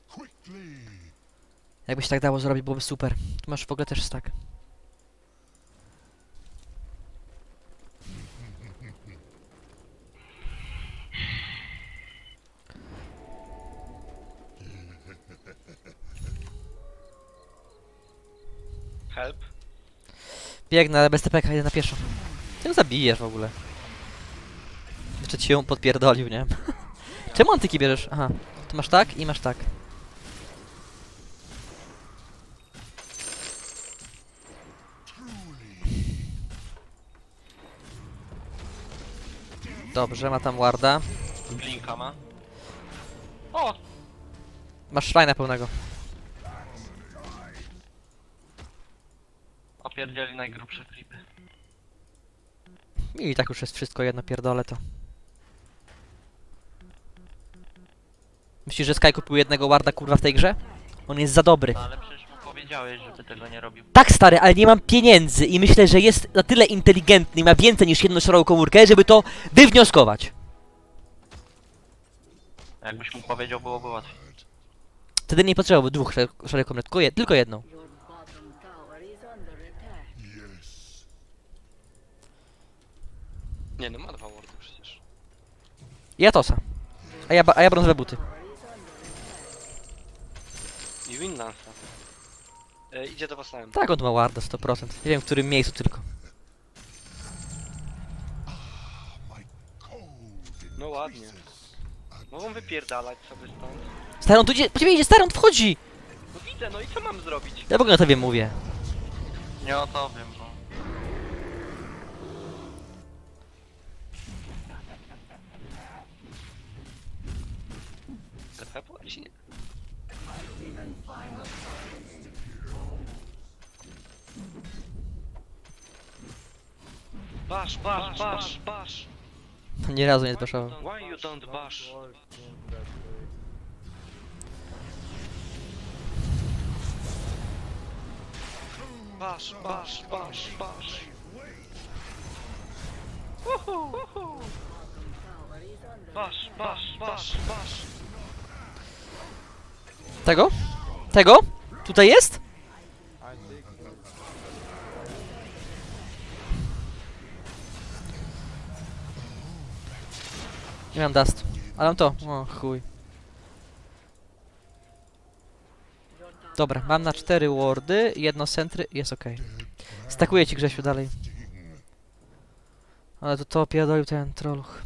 Quickly, Jakbyś tak dało zrobić, byłoby super. Tu masz w ogóle też stak. Help. Biegnę, ale bez TPK idę na pieszo. Ty ją zabijesz w ogóle. Jeszcze ci ją podpierdolił, nie? <laughs> Czemu antyki bierzesz? Aha. Ty masz tak i masz tak. Dobrze, ma tam warda. Blinka ma. O! Masz szlajna pełnego. Opierdzieli najgrubsze klipy. I tak już jest wszystko jedno, pierdolę to. Myślisz, że Sky kupił jednego warda kurwa w tej grze? On jest za dobry. No ale przecież mu powiedziałeś, żeby tego nie robił. Tak stary, ale nie mam pieniędzy i myślę, że jest na tyle inteligentny i ma więcej niż jedną szarą komórkę, żeby to wywnioskować. Jakbyś mu powiedział, byłoby łatwiej. Wtedy nie potrzebowałby dwóch szar- szarych komórek, tylko, je, tylko jedną. Nie no, ma dwa wardy przecież. I Atosa. A ja, ba- a ja brązowe buty. I Winlansa. E, idzie do was na M. Tak, on ma warda 100%. Nie wiem w którym miejscu tylko. No ładnie. Mogą wypierdalać sobie stąd. Stary, on tu idzie, po ciebie idzie, stary, on wchodzi! No widzę, no i co mam zrobić? Ja w ogóle o tobie mówię. Nie o to wiem, bo... TP płaci? Nie. Bash, bash, bash, bash. Nie razu nie zbaszował. Why you don't bash? Bash, bash, bash, bash. Bash, bash, bash, bash. Tego? Tego? Tutaj jest? I think so. Nie mam dust. Ale mam to. O chuj. Dobra, mam na cztery wardy, jedno sentry jest okej. Stakuję ci Grzesiu dalej. Ale to to pierdolił ten troluch.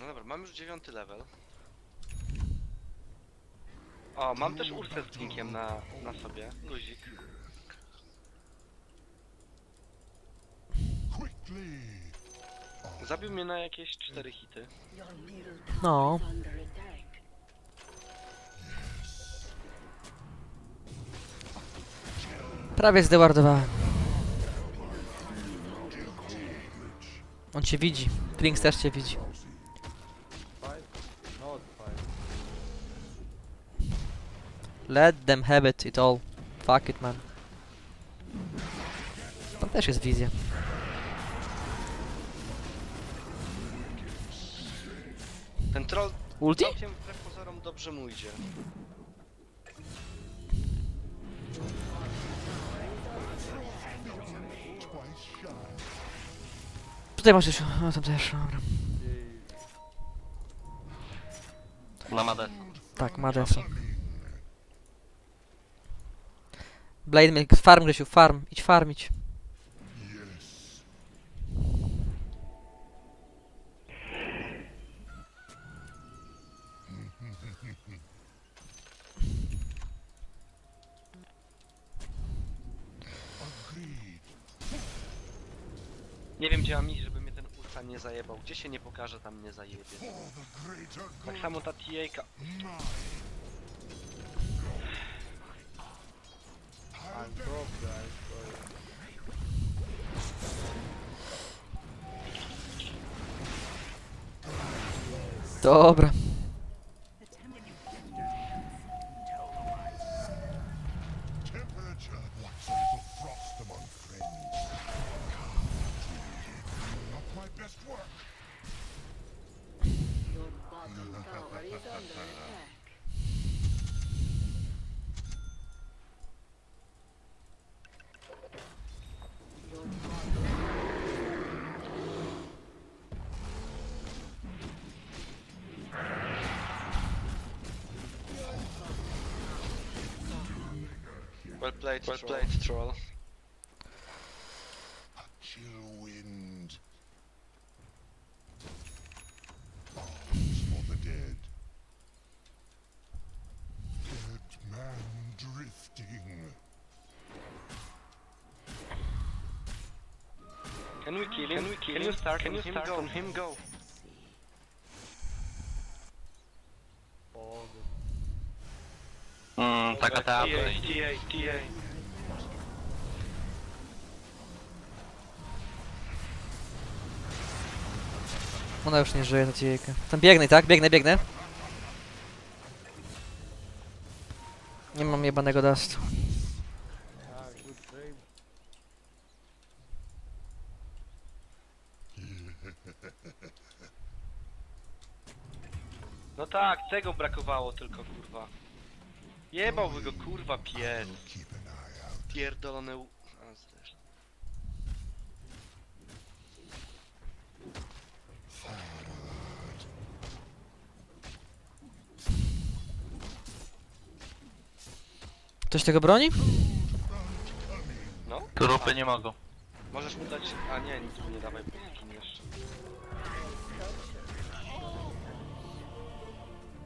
No dobra, mam już dziewiąty level. O, mam też ursę z blinkiem na, na sobie. Luzik. Zabił mnie na jakieś cztery hity. No. Prawie zdewardowałem. On cię widzi. Klinks też cię widzi. Let them have it, it all. Fuck it, man. Tam też jest wizja. Ten troll Ulti? całkiem wbrew pozorom dobrze mu idzie. Tutaj masz jeszcze. O, tam też, dobra. Na madę. Tak, ma defa. Blade, farm Grzesiu, farm. Idź farmić. Nie wiem gdzie mam iść, żeby mnie ten ulta nie zajebał. Gdzie się nie pokaże, tam mnie zajebie. Tak samo ta sorry. Dobra. Played, well played, troll. A chill wind. Bombs for the dead. Dead man drifting. Can we kill him? Can we kill Can him? You start Can you him start go? on him go? All good. Mm, taka ta TA, TA, TA. Ona już nie żyje, ta dziejka. Tam biegnę, tak? Biegnę, biegnę. Nie mam jebanego dustu. No tak, tego brakowało tylko kurwa. Jebałby go kurwa pies. Pierdolone u... A, zresztą. Ktoś tego broni? No? Trupy nie mogą. Możesz mu dać... A nie, nic mu nie dawaj, bo jeszcze.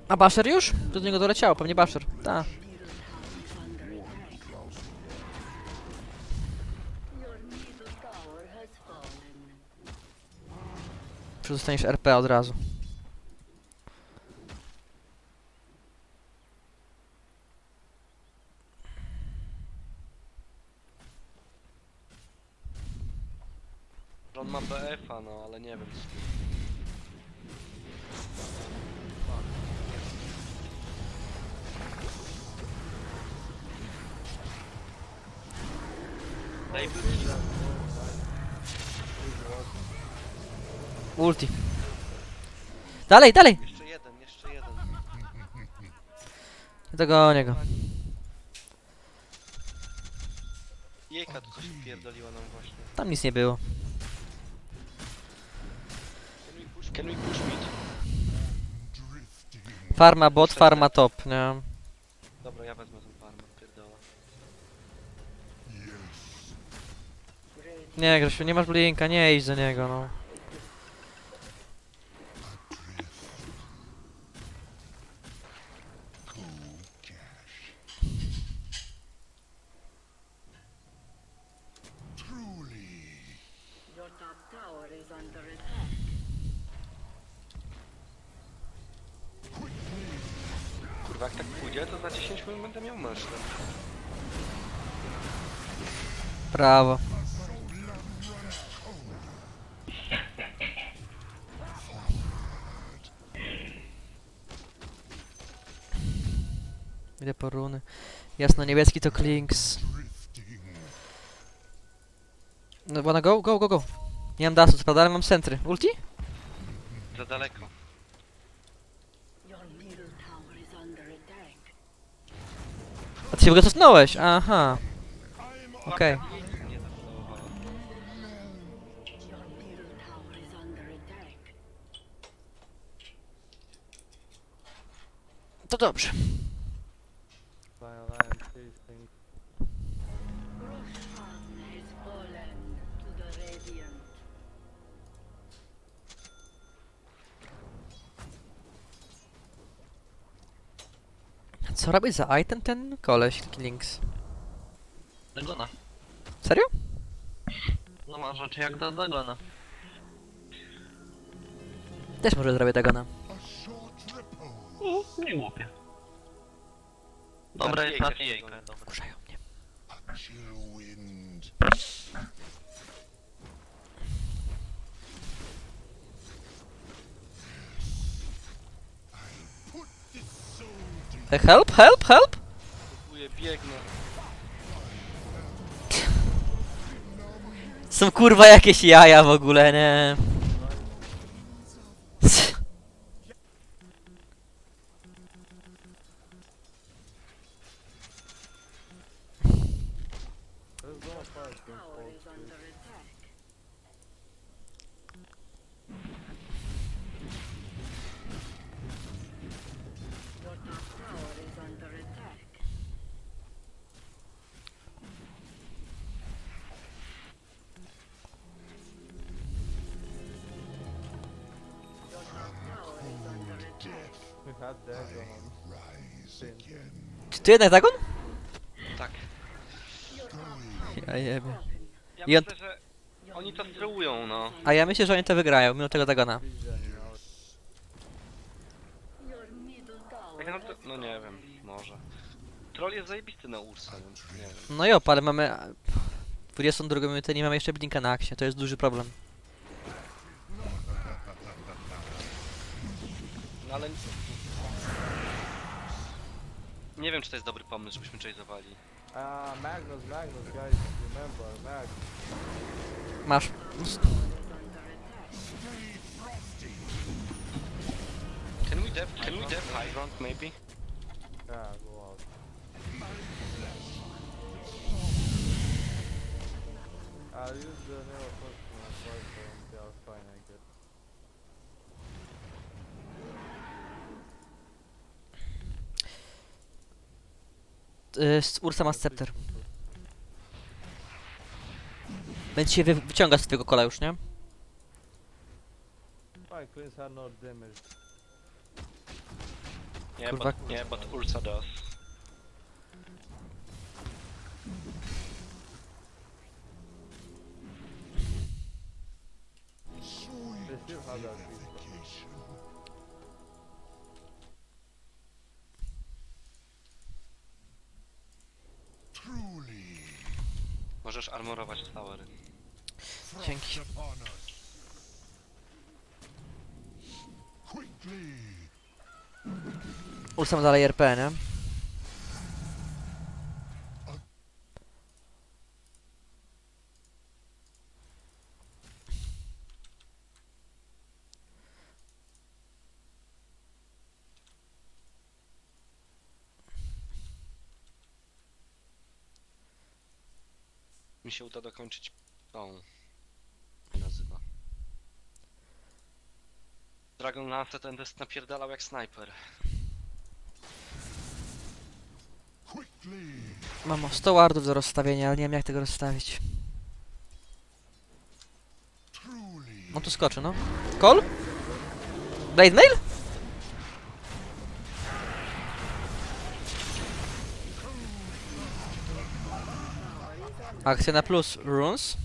A Basher już? To do niego doleciało, pewnie Basher. Tak. Fallen. Czy dostaniesz RP od razu? On ma BF-a, no ale nie wiem. Daj by... Ulti. Dalej, dalej! Jeszcze jeden, jeszcze jeden. Nie dogonię go. Jejka tu coś pierdoliła nam właśnie. Tam nic nie było. Can we push, mid? Farma bot, farma top, nie? Dobra, ja wezmę tą farmę, pierdola. Nie, Grzesiu, nie masz blinka, nie idź do niego, no. Cool cash. Truly. Your top tower is under attack. Kurwa, jak tak pójdzie, to za 10 minut będę miał mężczyzn. Brawo. Idę po runy. Jasno-niebieski to Klinks. No, wanna go? Go, go, go. Nie mam dasu, ale mam centry. Ulti? Za daleko. Ty się w aha. Okej. Attack. To dobrze. Co robi za item ten koleś, Links? Dagona. Serio? No ma rzeczy jak do Dagona. Też może zrobię Dagona. Repose. Nie głupie. Dobra jest na dobra. Wkurzają mnie. A chill wind. Put this soul to E, Help, help, help! Próbuję, biegnę. Są kurwa jakieś jaja w ogóle, nie? Czy ty jednak Dagon? Tak. Ja jebie. Ja I on- myślę, że oni to spróbują, no. A ja myślę, że oni to wygrają, mimo tego Jak no, to, no nie wiem, może. Troll jest zajebisty na Ursa, więc nie wiem. No jo, ale mamy... 22 minutę, nie mamy jeszcze blinka na aksie, to jest duży problem. No ale... Nie wiem, czy to jest dobry pomysł, żebyśmy chase'owali. Ah, Magnus, Magnus, guys, remember, Magnus. Masz... Can we def, can we def high ground maybe? Yeah, go out. I'll use the Neo first fight them. They are fine, I guess. Y, z Ursa ma scepter. Więc się wy wyciąga z twojego kola już, nie? Yeah, Kurwa. but, yeah, but Ursa does. They still have that Możesz armorować towery. Dzięki. ma dalej RP, nie? Się uda dokończyć tą... nazywa. Dragon Lance ten jest napierdalał jak snajper. Mam o 100 wardów do rozstawienia, ale nie wiem jak tego rozstawić. On tu skoczy, no. Kol? Blade Mail? Akcja na plus runes.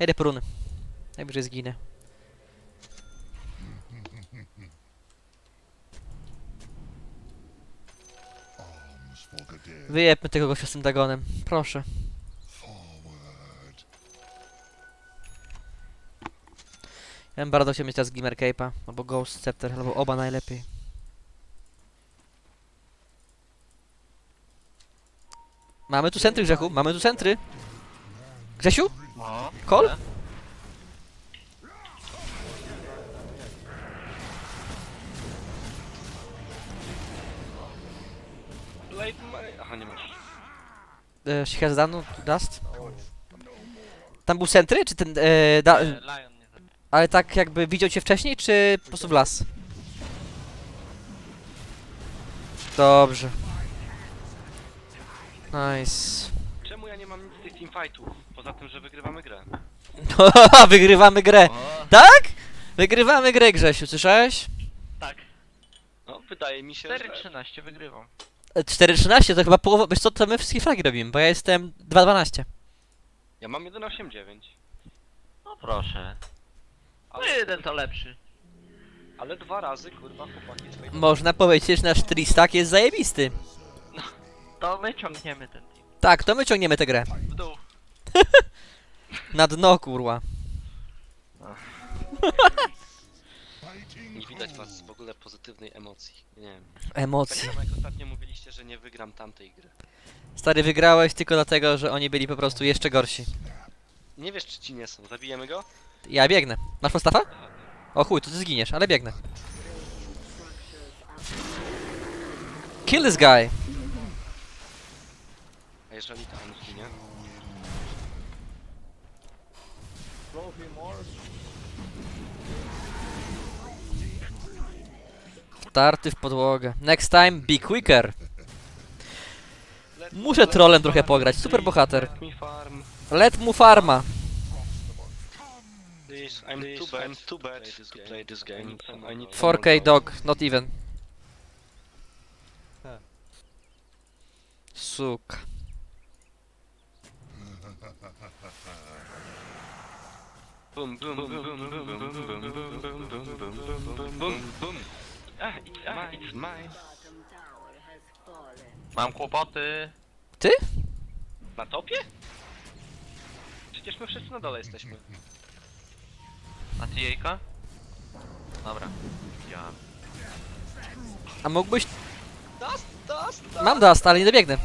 Jedę po runy. Najwyżej zginę. Wyjebmy tego gościa z tym Dagonem. Proszę. Ja bym bardzo chciał mieć teraz Gimmer Cape'a, albo Ghost Scepter, albo oba najlepiej. Mamy tu centry, Grzechu, mamy tu centry! Grzesiu? No. Kol? Aha, nie masz. She has done dust? Tam był centry, czy ten... E, da, e, Lion ale tak jakby widział cię wcześniej, czy po prostu w las? Dobrze. Nice. Czemu ja nie mam nic z tych teamfightów? Poza tym, że wygrywamy grę. <laughs> Wygrywamy grę. O, Tak? Wygrywamy grę, Grzesiu, słyszałeś? tak. No, wydaje mi się, że... 4-13 wygrywam. E, 4.13 to chyba połowa... Wiesz co, to my wszystkie flagi robimy, bo ja jestem 2.12. Ja mam 1.8.9. No proszę. No jeden to lepszy. ale dwa razy, kurwa, chłopaki swoje... Można powiedzieć, że nasz tristak jest zajebisty. To my ciągniemy ten team. Tak, to my ciągniemy tę grę. W dół. <laughs> Na dno, kurwa. Nie widać was w ogóle pozytywnej emocji. Nie wiem. Tak Emocje. samo jak ostatnio mówiliście, że nie wygram tamtej gry. Stary, wygrałeś tylko dlatego, że oni byli po prostu jeszcze gorsi. Nie wiesz, czy ci nie są. Zabijemy go? Ja biegnę. Masz postawa? O chuj, to ty zginiesz, ale biegnę. Kill this guy. A jeżeli to on zginie? Tarty w podłogę. Next time, be quicker. Muszę trolem trochę pograć, super bohater. Let me farm. Let mu farma. Please, I'm too bad, too bad to play this game. and I need 4K dog, not even. Suka. Boom, boom, boom, boom, boom, boom, boom, boom, boom, boom, boom, boom, boom, boom, boom. Ah, it's mine, it's mine. Bottom tower has fallen. Mam kłopoty. Na topie? Przecież my wszyscy na dole jesteśmy. A ty jejka? Dobra. Ja. A mógłbyś... Dust, dust, dust. Mam dust, ale nie dobiegnę.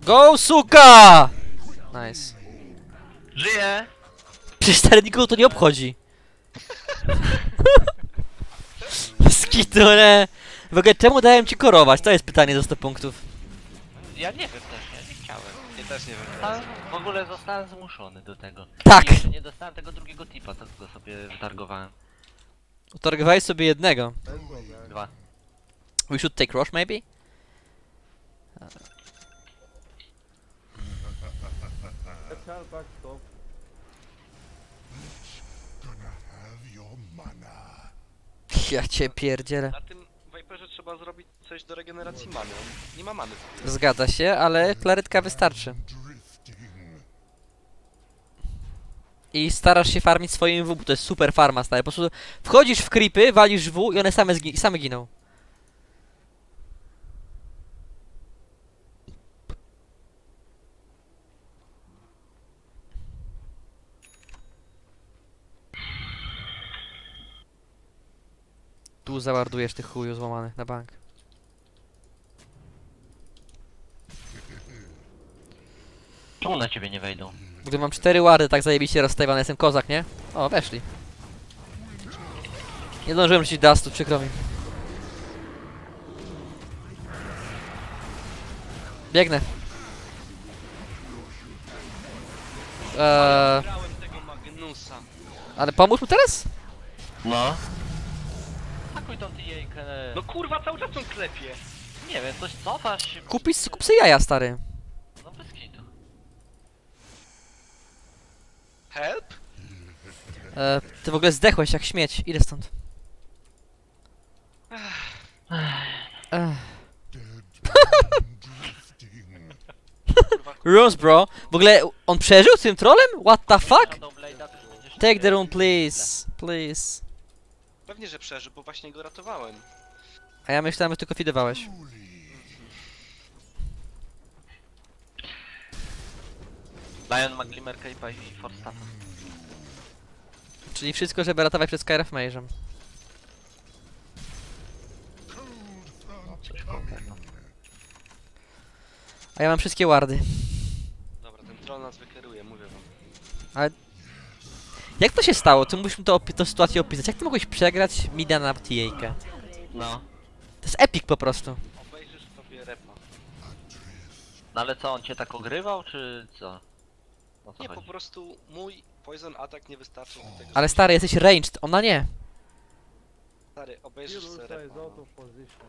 Go, suka! Nice. Żyję! Przecież stary nikogo to nie obchodzi. <laughs> Skitu, nie? W ogóle czemu dałem ci korować? To jest pytanie za 100 punktów. Ja nie wiem też, nie wiem. Zostałem, w ogóle zostałem zmuszony do tego. Tak. I jeszcze nie dostałem tego drugiego tipa, to go sobie wytargowałem. Utargowałeś sobie jednego. Dwa. We should take Roche maybe? Let's help back stop. Gonna have your mana. Ja cię pierdzielę. Na tym Viperze trzeba zrobić coś do regeneracji many. On nie ma many. Zgadza się, ale klaretka wystarczy. I starasz się farmić swoim W, bo to jest super farma, stary. Po prostu wchodzisz w creepy, walisz W i one same, zgi same giną. Tu załadujesz tych chuju złamanych na bank. Czemu na ciebie nie wejdą? Gdy mam cztery łady tak zajebiście rozstawione, jestem kozak, nie? O, weszli. Nie zdążyłem rzucić dustu, przykro mi. Biegnę. Eee, Brałem tego Magnusa. ale pomóż mu teraz? No. Hakuj tą. No kurwa, cały czas on klepie. Nie wiem, coś cofasz się. Kupić, kup sobie jaja, stary. No bez kitu. Help? Eee, ty w ogóle zdechłeś jak śmieć. Idę stąd. Ech. Runes, bro. W ogóle on przeżył tym trolem? What the fuck? Take the room, please. Please. Pewnie, że przeżył, bo właśnie go ratowałem. A ja myślałem, że tylko fidowałeś. Lion ma Glimmerka i pa- i Forstaffa. Czyli wszystko, żeby ratować przed Skyrim Mage'em. Coś konkretnego. A ja mam wszystkie wardy. Dobra, ten troll nas wykieruje, mówię wam. Jak to się stało? Ty musisz mi to tę sytuację opisać. Jak ty mogłeś przegrać mida na TA? No. To jest epic po prostu. Obejrzysz No ale co, on cię tak ogrywał, czy co? O co Nie, po chodzi? prostu mój poison atak nie wystarczył do tego. Ale stary, jesteś ranged, ona nie. Stary, Kill obejrzysz Ursa sobie is repa, out no. of position.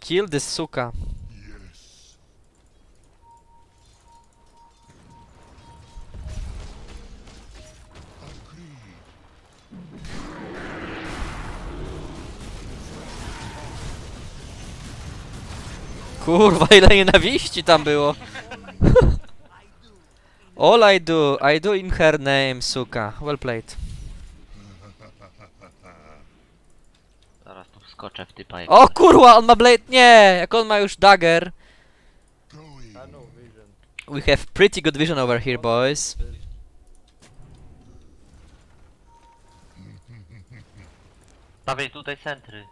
Kill this suka. Kurwa, ile nienawiści tam było. <laughs> <laughs> All I do, I do in her name, suka. Well played. Zaraz tu wskoczę w typa jak... O kurwa, on ma blade, nie! Jak on ma już dagger. Going. I know vision. We have pretty good vision over here, boys. Stawiaj tutaj centry.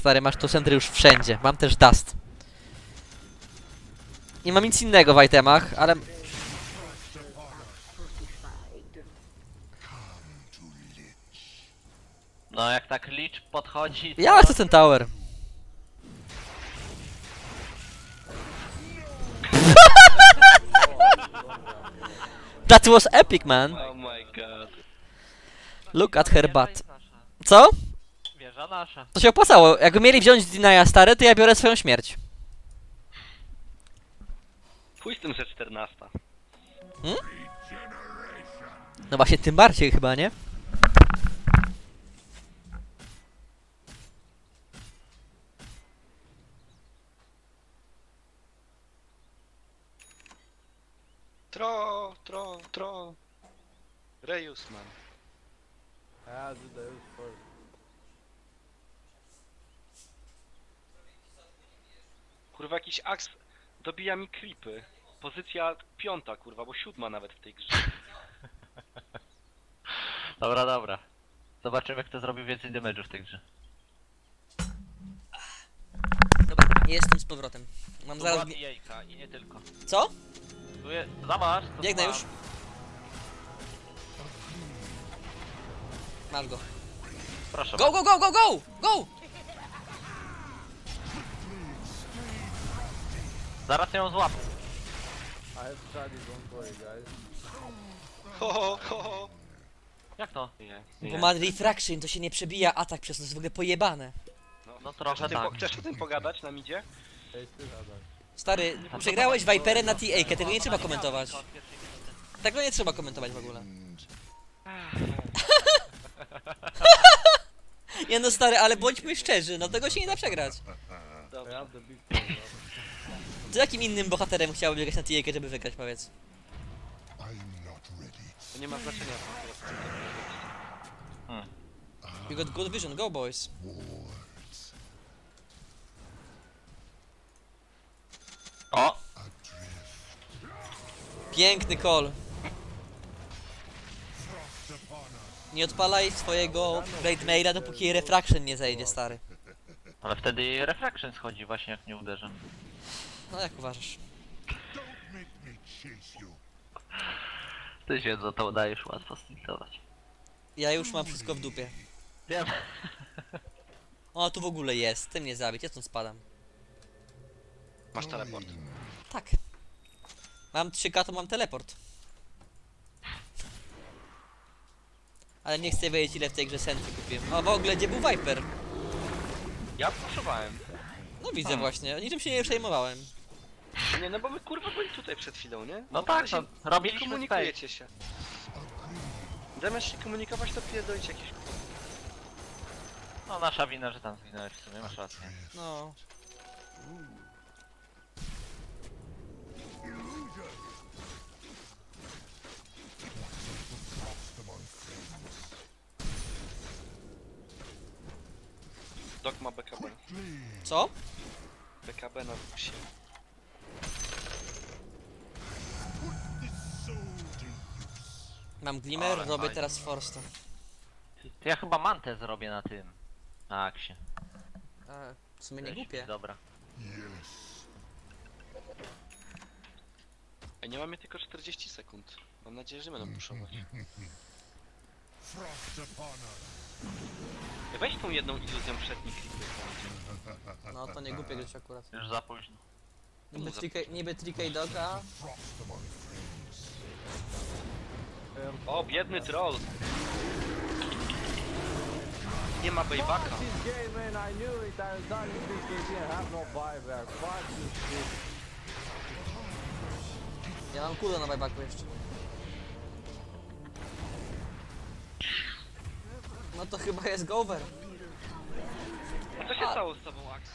Stary, masz tu centry już wszędzie. Mam też dust. Nie mam nic innego w itemach, ale... No jak tak licz podchodzi... to- Ja chcę ten tower. <laughs> That was epic, man. Oh my god. Look at her butt. Co? Wieża nasza. To się opłacało. Jakby mieli wziąć Dinaja stary, to ja biorę swoją śmierć. Chuj z tym, że 14. No właśnie, tym bardziej chyba, nie? Tro, tro, tro. Rejus, man. The use first. Kurwa, jakiś aks dobija mi creepy. Pozycja piąta, kurwa, bo siódma nawet w tej grze. <laughs> Dobra, dobra. Zobaczymy kto zrobił więcej damage'u w tej grze. Dobra, jestem z powrotem. Mam Tu zaraz... była jajka i nie tylko. Co? Tu je... Zobacz, to Biegnę mam. już. Masz go. Proszę Go, go, go, go, go! Go! Zaraz ją złapę. I have studied, don't worry guys. Ho, ho, ho, ho. Jak to? Nie, Bo nie. ma refraction, to się nie przebija atak przez to, jest w ogóle pojebane. No Chcesz trochę o tym, po, tak. chcesz o tym pogadać nam idzie? Hey, still Adam. Stary, przegrałeś Viperem na TA, tego nie trzeba komentować. Tego nie trzeba komentować w ogóle. <laughs> Nie no stary, ale bądźmy szczerzy, no tego się nie da przegrać. I Dobrze. have the big one. To jakim innym bohaterem chciałby biegać na TA, żeby wygrać, powiedz? To nie ma znaczenia. chcę. You got good vision, go boys. O! Piękny call. Nie odpalaj swojego Blade Maila, dopóki refraction nie zejdzie, stary. Ale wtedy refraction schodzi właśnie jak nie uderzę. No jak uważasz? Ty się za to udajesz łatwo stintować. Ja już mam wszystko w dupie. Wiem. O, tu w ogóle jest, ty mnie zabić, ja stąd spadam. Masz teleport. Tak. Mam 3K, to mam teleport. Ale nie chcę wiedzieć ile w tej grze sentry kupiłem. O, w ogóle gdzie był Viper? Ja poszukałem. No widzę właśnie, niczym się nie przejmowałem. Nie, no bo my kurwa byli tutaj przed chwilą, nie? No w tak, ogóle się no, Nie robiliśmy space. komunikujecie się. Zamiast się komunikować, to pierdolicie jakieś... No nasza wina, że tam zginąłeś w sumie, masz rację. No. Dok ma BKB. Co? BKB na busie. Mam Glimmer, Ale robię fajnie. teraz Forsta. To ja chyba mantę zrobię na tym. Na aksie. A, w sumie nie Weź, głupie. Dobra. Yes. Ej, nie mamy tylko 40 sekund. Mam nadzieję, że będą puszować. Frost upon us. Weź tą jedną iluzją przednich klipy. No to nie głupie grać akurat. Już za późno. Niby 3K, niby 3K doga, Frost among friends. O, biedny troll. Nie ma baybacka. No ja mam kulę na buybacku jeszcze. No to chyba jest go over. A co się stało z tobą, Ax?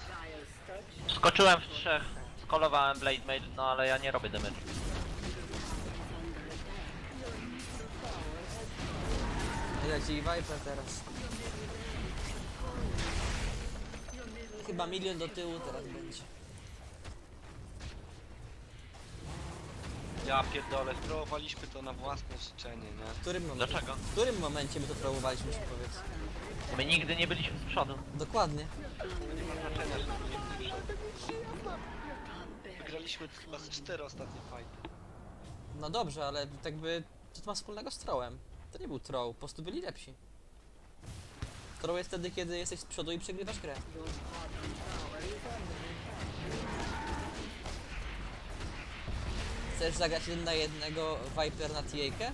Skoczyłem w trzech. Skolowałem Blade Mail, no ale ja nie robię damage. Leci Viper teraz. Chyba milion do tyłu teraz będzie. Ja pierdolę, spróbowaliśmy to na własne życzenie, nie? W którym momencie? Dlaczego? W którym momencie my to próbowaliśmy się powiedz? My nigdy nie byliśmy z przodu. Dokładnie. Nie ma znaczenia, że to nie przód. Wygraliśmy chyba z cztery ostatnie fighty. No dobrze, ale tak by co to ma wspólnego z trołem? To nie był troll, po prostu byli lepsi. Troll jest wtedy, kiedy jesteś z przodu i przegrywasz grę. Chcesz zagrać jeden na jednego Viper na TA-kę?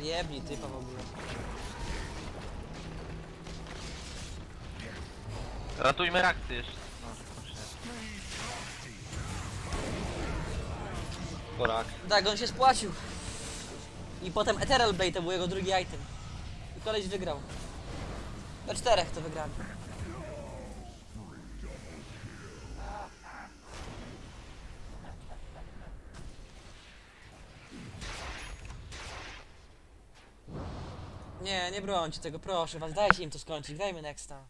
Jebni typa w ogóle. Ratujmy reakcję jeszcze. Korak. Tak, on się spłacił. I potem Ethereal Blade to był jego drugi item. I koleś wygrał. Do czterech to wygrali. Nie, nie brońcie tego, proszę was, dajcie im to skończyć, grajmy nexta.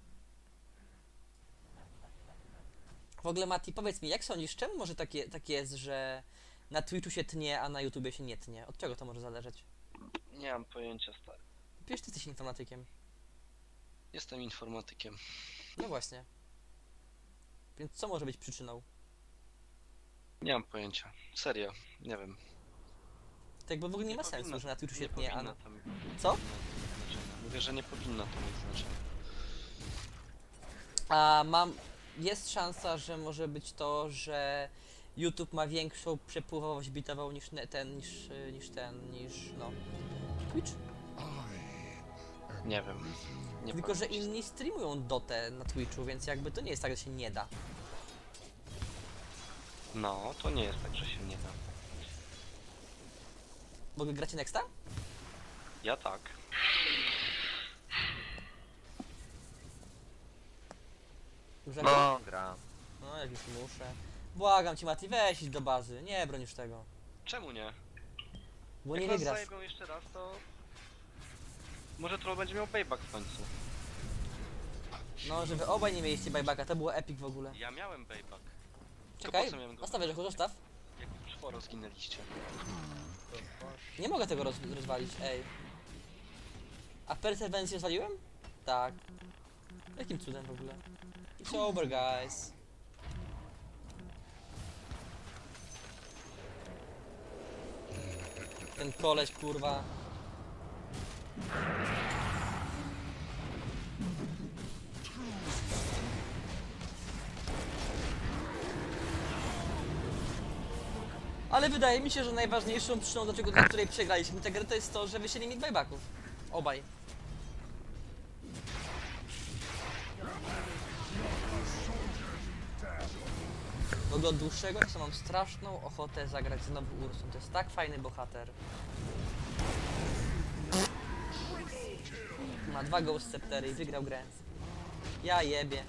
W ogóle Mati, powiedz mi, jak sądzisz, czemu może takie, tak jest, że na Twitchu się tnie, a na YouTubie się nie tnie? Od czego to może zależeć? Nie mam pojęcia, stary. Przecież ty jesteś informatykiem. Jestem informatykiem. No właśnie. Więc co może być przyczyną? Nie mam pojęcia. Serio, nie wiem. Tak, bo w ogóle nie ma powinno- sensu, że na Twitchu się nie tnie, a powinno na... to mieć Co? znaczenia. Mówię, że nie powinno to mieć znaczenia. A mam... Jest szansa, że może być to, że YouTube ma większą przepływowość bitową niż ten, niż, y, niż ten, niż no... Twitch? Nie wiem. Nie Tylko, że powiem inni streamują Dotę na Twitchu, więc jakby to nie jest tak, że się nie da. No, to nie jest tak, że się nie da. Ogóle gracie Nexta? Ja tak. Już jak- No, gra. No, jak już muszę. Błagam cię, Mati, weź idź do bazy. Nie broń już tego. Czemu nie? Bo Jak nie nas wygrasz. zajebią jeszcze raz, to... Może troll będzie miał payback w końcu. No, żeby obaj nie mieliście buybacka, to było epic w ogóle. Ja miałem payback. Czekaj, po co miałem go? zostawię, że zostaw. Jak czworo zginęliście. Nie mogę tego roz rozwalić, ej. A Perseverance rozwaliłem? Tak. Jakim cudem w ogóle? It's over, guys. Ten koleś, kurwa. Ale wydaje mi się, że najważniejszą przyczyną, dlaczego, dla której przegraliśmy tę grę, to jest to, że wy się nie mieli buybacków. Obaj. W ogóle od dłuższego czasu mam straszną ochotę zagrać znowu Ursą. To jest tak fajny bohater. Ma dwa Ghost Sceptery i wygrał grę. Ja jebie.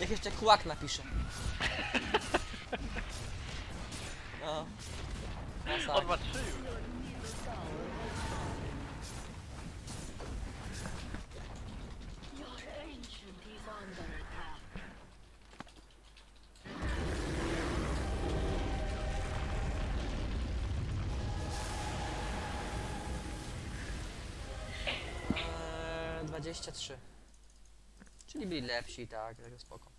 Niech jeszcze kłak napisze. <laughs> No. Masakra. On ma trzy już. lepsi, tak, także spoko.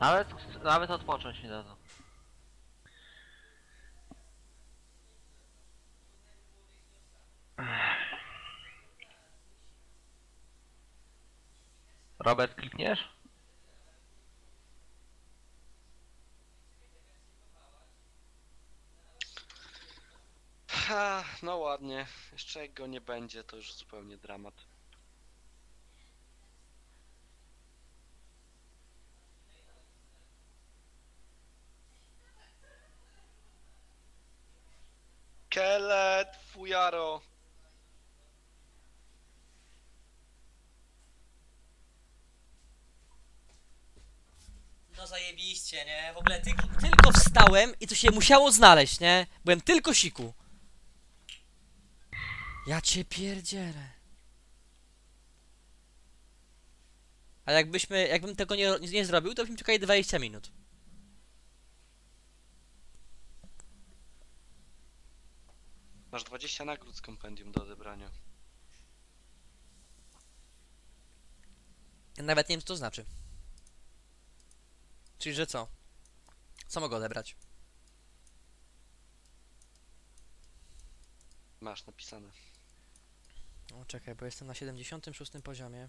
Nawet, nawet odpocząć nie dadzą. Robert, klikniesz? Ha, no ładnie. Jeszcze jak go nie będzie, to już zupełnie dramat. Kelet, fujaro. No zajebiście, nie? W ogóle tylko, tylko wstałem i to się musiało znaleźć, nie? Byłem tylko siku. Ja cię pierdzielę. A jakbyśmy, jakbym tego nie, nie, zrobił, to byśmy czekali 20 minut. Masz 20 nagród z kompendium do odebrania. Ja nawet nie wiem, co to znaczy. Czyli, że co? Co mogę odebrać? Masz napisane. O, czekaj, bo jestem na 76 poziomie.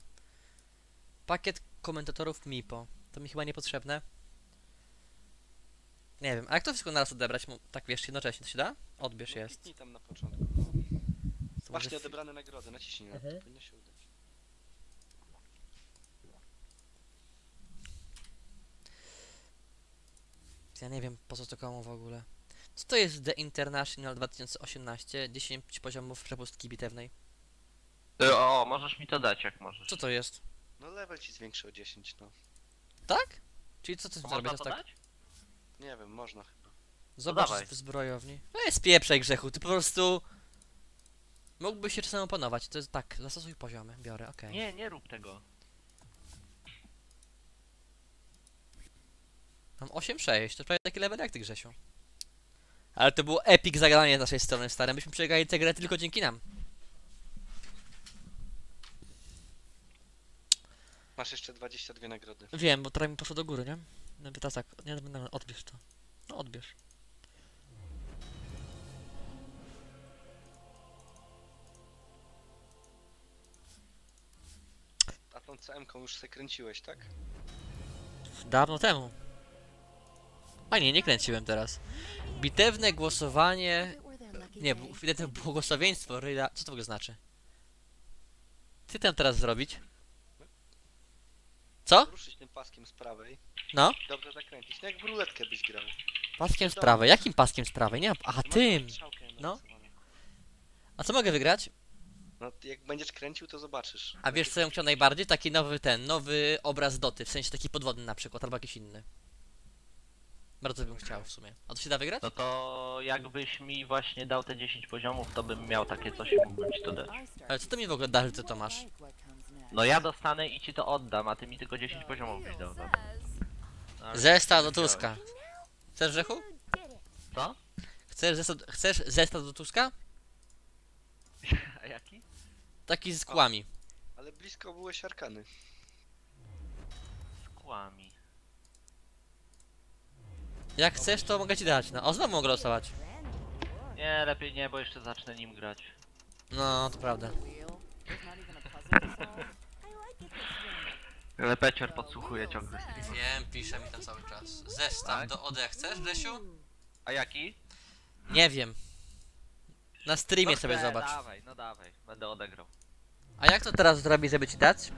Pakiet komentatorów MIPO. To mi chyba niepotrzebne. Nie wiem, a jak to wszystko naraz odebrać? Mu- Tak wiesz, jednocześnie to się da? Odbierz No, jest. kliknij tam na początku. No. To może Właśnie fi- odebrane nagrody, naciśnij na to, Mhm. powinno się udać. Ja nie wiem po co to komu w ogóle. Co to jest The International 2018? 10 poziomów przepustki bitewnej. Y, O, możesz mi to dać, jak możesz. Co to jest? No level ci zwiększy o 10, no. Tak? Czyli co ty można To to tak? dać? Nie wiem, można chyba. Zobacz dawaj. w zbrojowni. No jest pieprzej grzechu, ty po prostu... Mógłbyś się czasem opanować, to jest tak, zastosuj poziomy, biorę, okej. Nie, nie rób tego. Mam 8-6, to prawie taki level jak ty Grzesiu. Ale to było epic zagranie z naszej strony, stary. Byśmy przegrali tę grę tylko dzięki nam. Masz jeszcze 22 nagrody. Wiem, bo trochę mi poszło do góry, nie? No teraz tak, nie, no, no, odbierz to. No odbierz. A tą CM-ką już se kręciłeś, tak? Dawno temu. A nie, nie kręciłem teraz. Bitewne głosowanie... Nie, bitewne błogosławieństwo Ryla... Co to w ogóle znaczy? Co tam teraz zrobić? Co? Ruszyć tym paskiem z prawej. No? Dobrze zakręcić. No jak w ruletkę byś grał. Paskiem z prawej. Jakim paskiem z prawej? Nie, aha, Masz tym! strzałkę No. narysowaną. A co mogę wygrać? No jak będziesz kręcił, to zobaczysz. A wiesz co bym chciał najbardziej? Taki nowy ten, nowy obraz doty, w sensie taki podwodny na przykład, albo jakiś inny. Bardzo bym chciał w sumie. A to się da wygrać? No to jakbyś mi właśnie dał te 10 poziomów, to bym miał takie coś i mógłbym ci to dać. Ale co to mi w ogóle da, że ty to masz? No ja dostanę i ci to oddam, a ty mi tylko 10 poziomów byś dał. No, ale Zestaw do. Tuska. Chcesz Grzechu? Co? Chcesz zestaw, chcesz zestaw do Tuska? <laughs> A jaki? Taki z kłami. Ale blisko byłeś arkany. Skłami. Jak chcesz, to mogę ci dać. No, o, znowu mogę losować. Nie, lepiej nie, bo jeszcze zacznę nim grać. No, to prawda. <laughs> Lepecior podsłuchuje ciągle. Wiem, pisze mi tam cały czas. Zestaw Tak? do OD chcesz, Grzesiu? A jaki? Nie wiem. Na streamie No sobie chcę, zobacz. Dawaj, no dawaj, będę odegrał. A jak to teraz zrobić, żeby ci dać?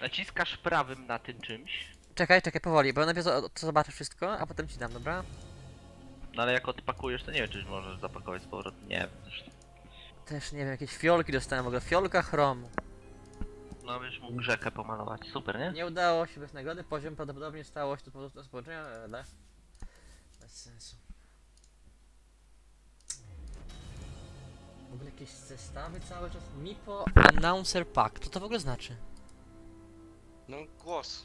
Naciskasz prawym na tym czymś, Czekaj, czekaj, powoli, bo najpierw zo- to zobaczę wszystko, a potem ci dam, dobra? no ale jak odpakujesz, to nie wiem, czy możesz zapakować z powrotem. Nie wiem zresztą. Też nie wiem, jakieś fiolki dostałem w ogóle. Fiolka chromu. No byś mógł rzekę pomalować, super, nie? Nie udało się bez nagrody, poziom prawdopodobnie stało się do po- do społeczenia, ale... Bez sensu. W ogóle jakieś zestawy cały czas? Mipo Announcer Pack, co to w ogóle znaczy? No głos.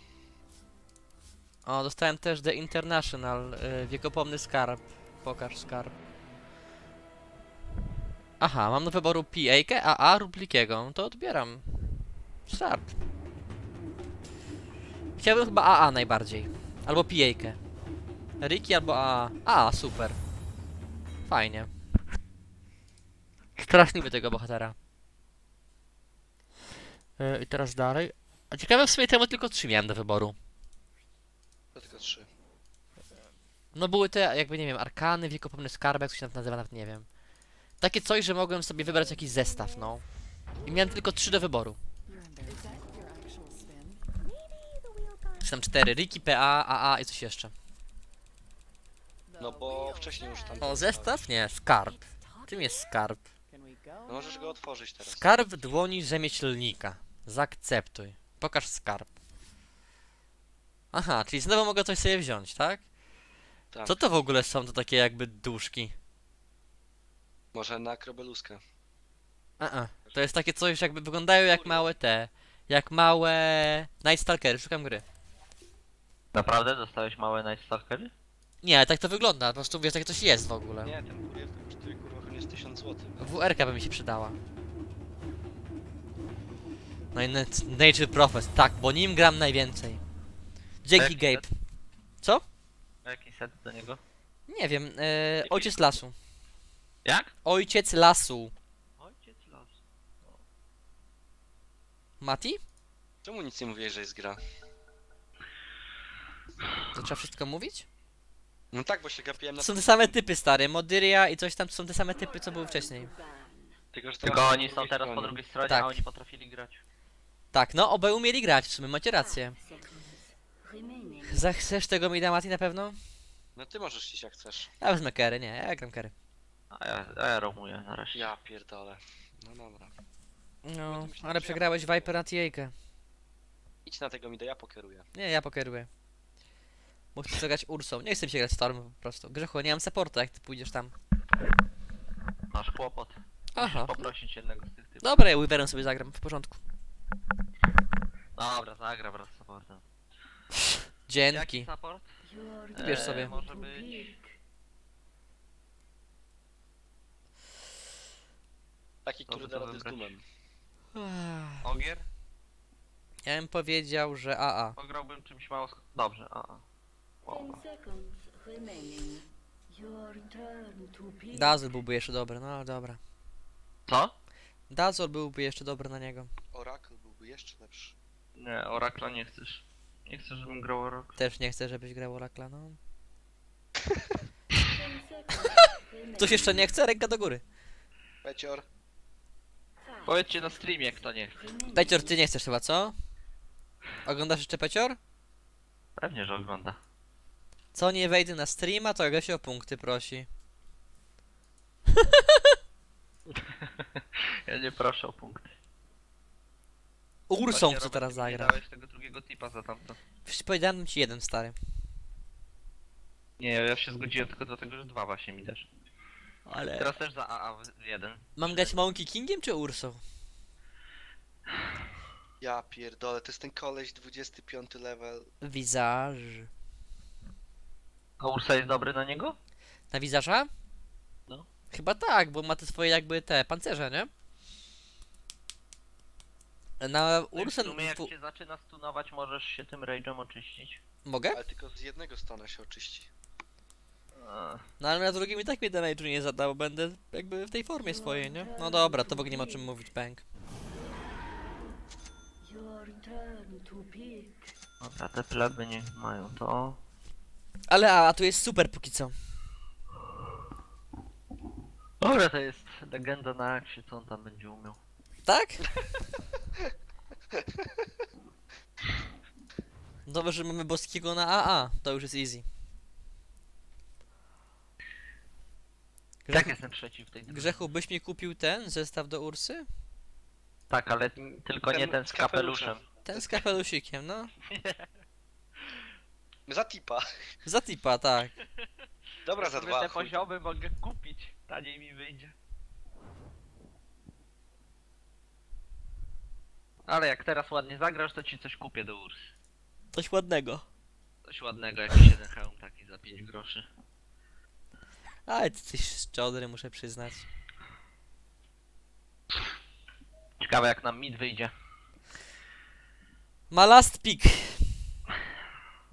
O, dostałem też The International, y, wiekopomny skarb. Pokaż skarb. Aha, mam do wyboru PA, AA lub Likiego. To odbieram. Start. Chciałbym chyba AA najbardziej. Albo pijejkę. Ricky albo AA. A, super. Fajnie. Straszliwy tego bohatera. Yy, I teraz dalej. A ciekawe w sumie temu tylko trzy miałem do wyboru. To tylko trzy. No były te, jakby nie wiem, arkany, wiekopomny skarbek, jak to się nazywa, nawet nie wiem. Takie coś, że mogłem sobie wybrać jakiś zestaw, no. I miałem tylko trzy do wyboru. Tam cztery, Ricky, PA, AA i coś jeszcze. No bo wcześniej już tam... O, zestaw? Nie, skarb. Czym jest skarb? No możesz go otworzyć teraz. Skarb dłoni rzemieślnika. Zaakceptuj. Pokaż skarb. Aha, czyli znowu mogę coś sobie wziąć, tak? Tak. Co to w ogóle są to takie jakby duszki? Może na akrobeluskę. A, a. To jest takie coś, jakby wyglądają jak małe te. Jak małe Night Stalkery, szukam gry. Naprawdę? Dostałeś małe Night Stalkery? Nie, ale tak to wygląda, po prostu wiesz, takie coś jest w ogóle. Nie, ten kurier to kosztuje kurwa chyba jest 1000 zł. WR by mi się przydała. No i Nat- Nature Prophet, tak, bo nim gram najwięcej. Dzięki jaki Gabe. Co? A jaki set do niego? Nie wiem, e, ojciec lasu. Jak? Ojciec lasu. Ojciec los. Mati? Czemu nic nie mówiłeś, że jest gra? To trzeba wszystko mówić? No tak, bo się gapiłem na To są te same typy stary, Modyria i coś tam to są te same typy co były wcześniej. Tylko, że Tylko teraz oni po są drugiej teraz po stronie. drugiej stronie, Tak. a oni potrafili grać. Tak, no obaj umieli grać, w sumie macie rację. Zachcesz tego mida Mati na pewno? No ty możesz iść jak chcesz. Ja wezmę Kery, nie, ja gram Kery. A ja, a ja romuję na razie. Ja pierdolę. No dobra. No, ale przegrałeś Viper na Tijejkę. Idź na tego mida, ja pokieruję. Nie, ja pokeruję. Bo chcę zagrać Ursą. Nie chcę mi się grać Storm po prostu. Grzechu, nie mam supporta, jak ty pójdziesz tam. Masz kłopot. Aha. Poprosić jednego z tych typów. Dobra, ja Weaverem sobie zagram, w porządku. Dobra, zagra wraz z supportem. Dzięki. Jaki support? Wybierz Eee, sobie. Może too być... Taki, Dobrze, który to da radę z wybrać. dumem. Ogier? Ja bym powiedział, że AA. Ograłbym czymś mało... sk- Dobrze, a. a. Dazzle byłby jeszcze dobry, no ale dobra. Co? Dazzle byłby jeszcze dobry na niego. Oracle byłby jeszcze lepszy. Nie, Orakla nie chcesz. Nie chcesz, żebym grał Orakla. Też nie chcę, żebyś grał Oracla, no. Ktoś jeszcze nie chce? Ręka do góry. Pecior. Five Powiedzcie na streamie, kto nie chce. Pecior, ty nie chcesz chyba, co? Oglądasz jeszcze Pecior? Pewnie, że ogląda. Co nie wejdę na streama, to go się o punkty prosi. <laughs> Ja nie proszę o punkty. Ursą Robert, teraz zagrać. dałeś tego drugiego tipa za tamto. Przecież powiedziałem ci jeden, stary. Nie, ja się zgodziłem tylko do tego, że dwa właśnie mi dasz. Ale... Teraz też za AA jeden. Mam grać Monkey Kingiem czy Ursą? Ja pierdolę, to jest ten koleś 25 level. Visage. A Ursa jest dobry na niego? Na Visage'a? No. Chyba tak, bo ma te swoje jakby te pancerze, nie? Na No i w Ursę... sumie jak cię zaczyna stunować, możesz się tym rage'em oczyścić. Mogę? Ale tylko z jednego stana się oczyści. A, No ale na drugim i tak mnie damage'u nie zadał, będę jakby w tej formie swojej, nie? No dobra, to w ogóle nie ma o czym mówić, pick. Dobra, te pleby nie mają to. Ale a, a tu jest super póki co. Dobra, to jest legenda na akcie, co on tam będzie umiał. Tak? <laughs> Dobrze, że mamy boskiego na AA, to już jest easy. Jak Grzechu, jestem trzeci w tej drużynie? Grzechu, byś mi kupił ten zestaw do Ursy? Tak, ale tylko nie Ten z kapeluszem. Ten z kapelusikiem, no. <laughs> Za tipa. Za tipa, tak. Dobra, za dwa. te chuj. poziomy mogę kupić. Taniej mi wyjdzie. Ale jak teraz ładnie zagrasz, to ci coś kupię do Ursy. Coś ładnego. Coś ładnego, jakiś jeden hełm taki za 5 groszy. Ale ty coś z czodry, muszę przyznać. Ciekawe jak nam mid wyjdzie. Ma last pick.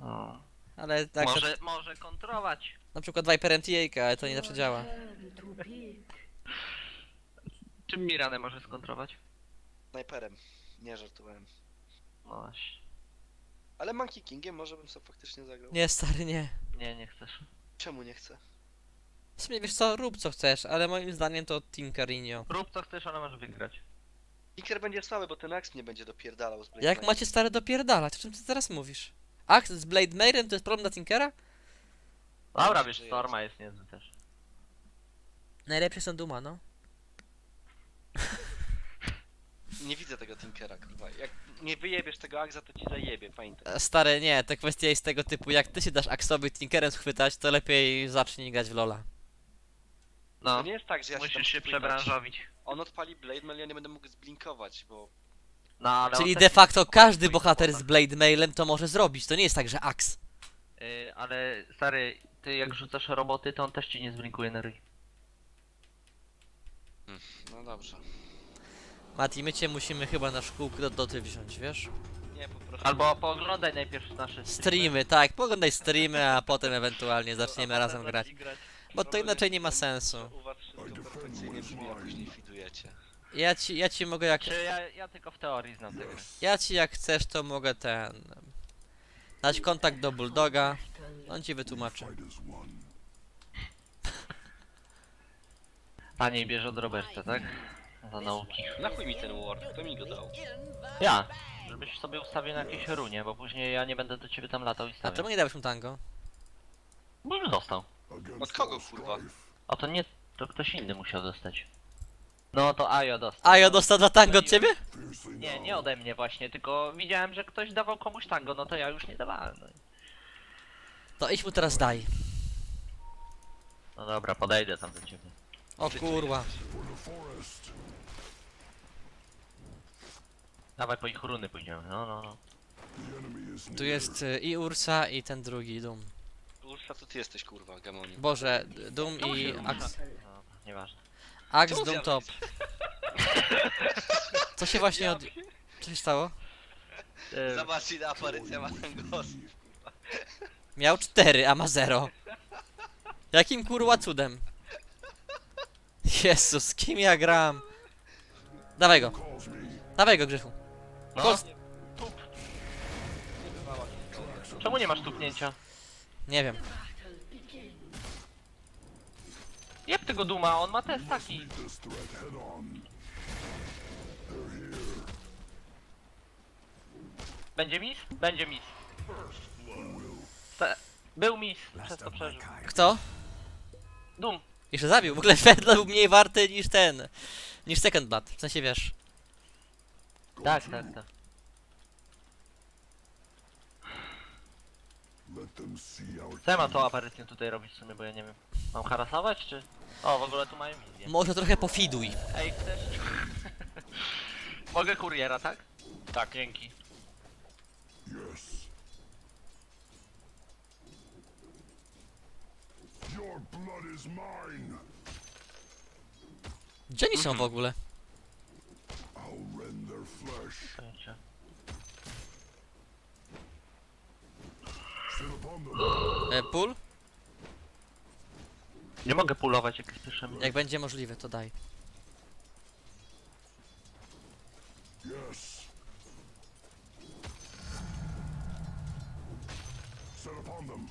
O. Ale tak, Może, może kontrować. na przykład Viper MTA, ale to nie zawsze działa. Czym Miranę może skontrować? Snajperem. Nie żartowałem. No właśnie. Ale Monkey Kingiem może bym sobie faktycznie zagrał. Nie, stary, nie. Nie, nie chcesz. Czemu nie chcę? W sumie wiesz co, rób co chcesz, ale moim zdaniem to Tinkerinio. Rób co chcesz, ale masz wygrać. Iker będzie słaby, bo ten Axe mnie będzie dopierdalał z Blade Jak Mail. macie stary dopierdalać? O czym ty teraz mówisz? Ach, z Blade Mailem to jest problem dla Tinkera? Dobra, wiesz, Storma jest niezły też. Najlepsze są Duma, no. <laughs> Nie widzę tego Tinkera, kurwa. Jak nie wyjebiesz tego Axa, to ci zajebie, pamiętaj. E, Stary, nie, to kwestia jest tego typu, jak ty się dasz Axowi Tinkerem schwytać, to lepiej zacznij grać w Lola. No, To nie jest tak, że ja tam musisz się przebranżowić. On odpali Blade Mail, ja nie będę mógł zblinkować, bo... No, ale Czyli de facto każdy bohater z. Blade Mailem to może zrobić, to nie jest tak, że Axe. Y, ale stary, ty jak rzucasz roboty, to on też ci nie zblinkuje na ryj. No dobrze. Mati, my cię musimy chyba na szkółkę do doty wziąć, wiesz? Nie, po prostu... Albo pooglądaj najpierw nasze Streamy, tak, poglądaj streamy, a potem ewentualnie zaczniemy razem grać. Bo to inaczej nie ma sensu. U was wszystko perfekcyjnie brzmi, a później fidujecie. Ja ci, ja ci mogę jak, Czy ja, ja tylko w teorii znam grę. ja ci jak chcesz, to mogę ten... Dać kontakt do Bulldoga, on ci wytłumaczy. Taniej bierze od Roberta, tak? Za nauki. Na chuj mi ten ward, kto mi go dał? Ja! Żebyś sobie ustawił na jakieś runie, bo później ja nie będę do ciebie tam latał i A stawiał. czemu nie dałeś mu tango? Bo już dostał. Od kogo, kurwa? A to nie, to ktoś inny musiał dostać. No to Ajo dostał. A ja dostał dla tango od ciebie? Nie, nie ode mnie właśnie, tylko widziałem, że ktoś dawał komuś tango, no to ja już nie dawałem. No, i- To idź mu teraz daj. no dobra, podejdę tam do ciebie. O kurwa. Dawaj po ich runy pójdziemy, no no no. Tu jest y, i Ursa i ten drugi Doom. Ursa, to ty jesteś, kurwa, Gamoni. Boże, Doom i Axe. Dobra, nieważne. Axe Czemu Doom zjadłeś? top. Co się właśnie od... Co się stało? E, Zobacz ile aparycja ma ten głos. Miał 4, a ma 0. Jakim kurwa cudem? Jezus, z kim ja gram? Dawaj go. Dawaj go, Grzechu. no, Kos- tup. Czemu nie masz tupnięcia? Nie wiem. Jeb tego duma, on ma też taki. Będzie mis? Będzie mis. Te, był mis, przez to przeżył. Kto? Dum. Jeszcze zabił. W ogóle Fedla był mniej warty niż ten. Niż Second Blood. W sensie wiesz. Tak, tak, tak. Co ja mam tą aparycję tutaj robić w sumie, bo ja nie wiem. Mam harasować, czy... O, w ogóle tu mają wizję. Może trochę pofiduj. Ej, chcesz? <laughs> Mogę kuriera, tak? Tak, dzięki. Your blood is mine. Gdzie oni są w ogóle? I'll rend their flesh. Pojęcia. Sit upon them. E, Pull? Nie mogę pulować, jak spieszymy. Jak będzie możliwe, to daj. Yes. Set upon them.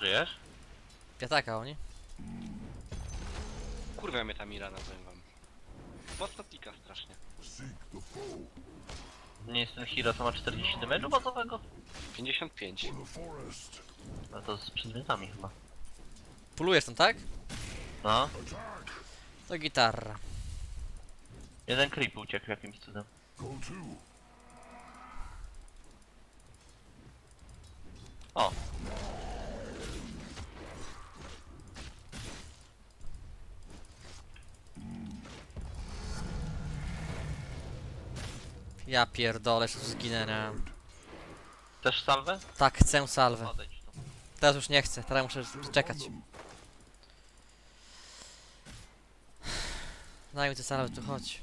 Żyjesz? Piataka oni. Kurwa mnie ta Mirana, powiem wam. Mocno tika strasznie. Nie jest ten hero, co ma 40 damage'u bazowego? 55. For the forest. No to z przedmiotami chyba. Pulujesz tam, tak? No. To gitarra. Jeden creep uciekł jakimś cudem. To. O, Ja pierdolę, że zginę. nie? Chcesz salwę? Tak, chcę salwę. Teraz już nie chcę, teraz muszę czekać. Daj mi tę salwę, tu chodź.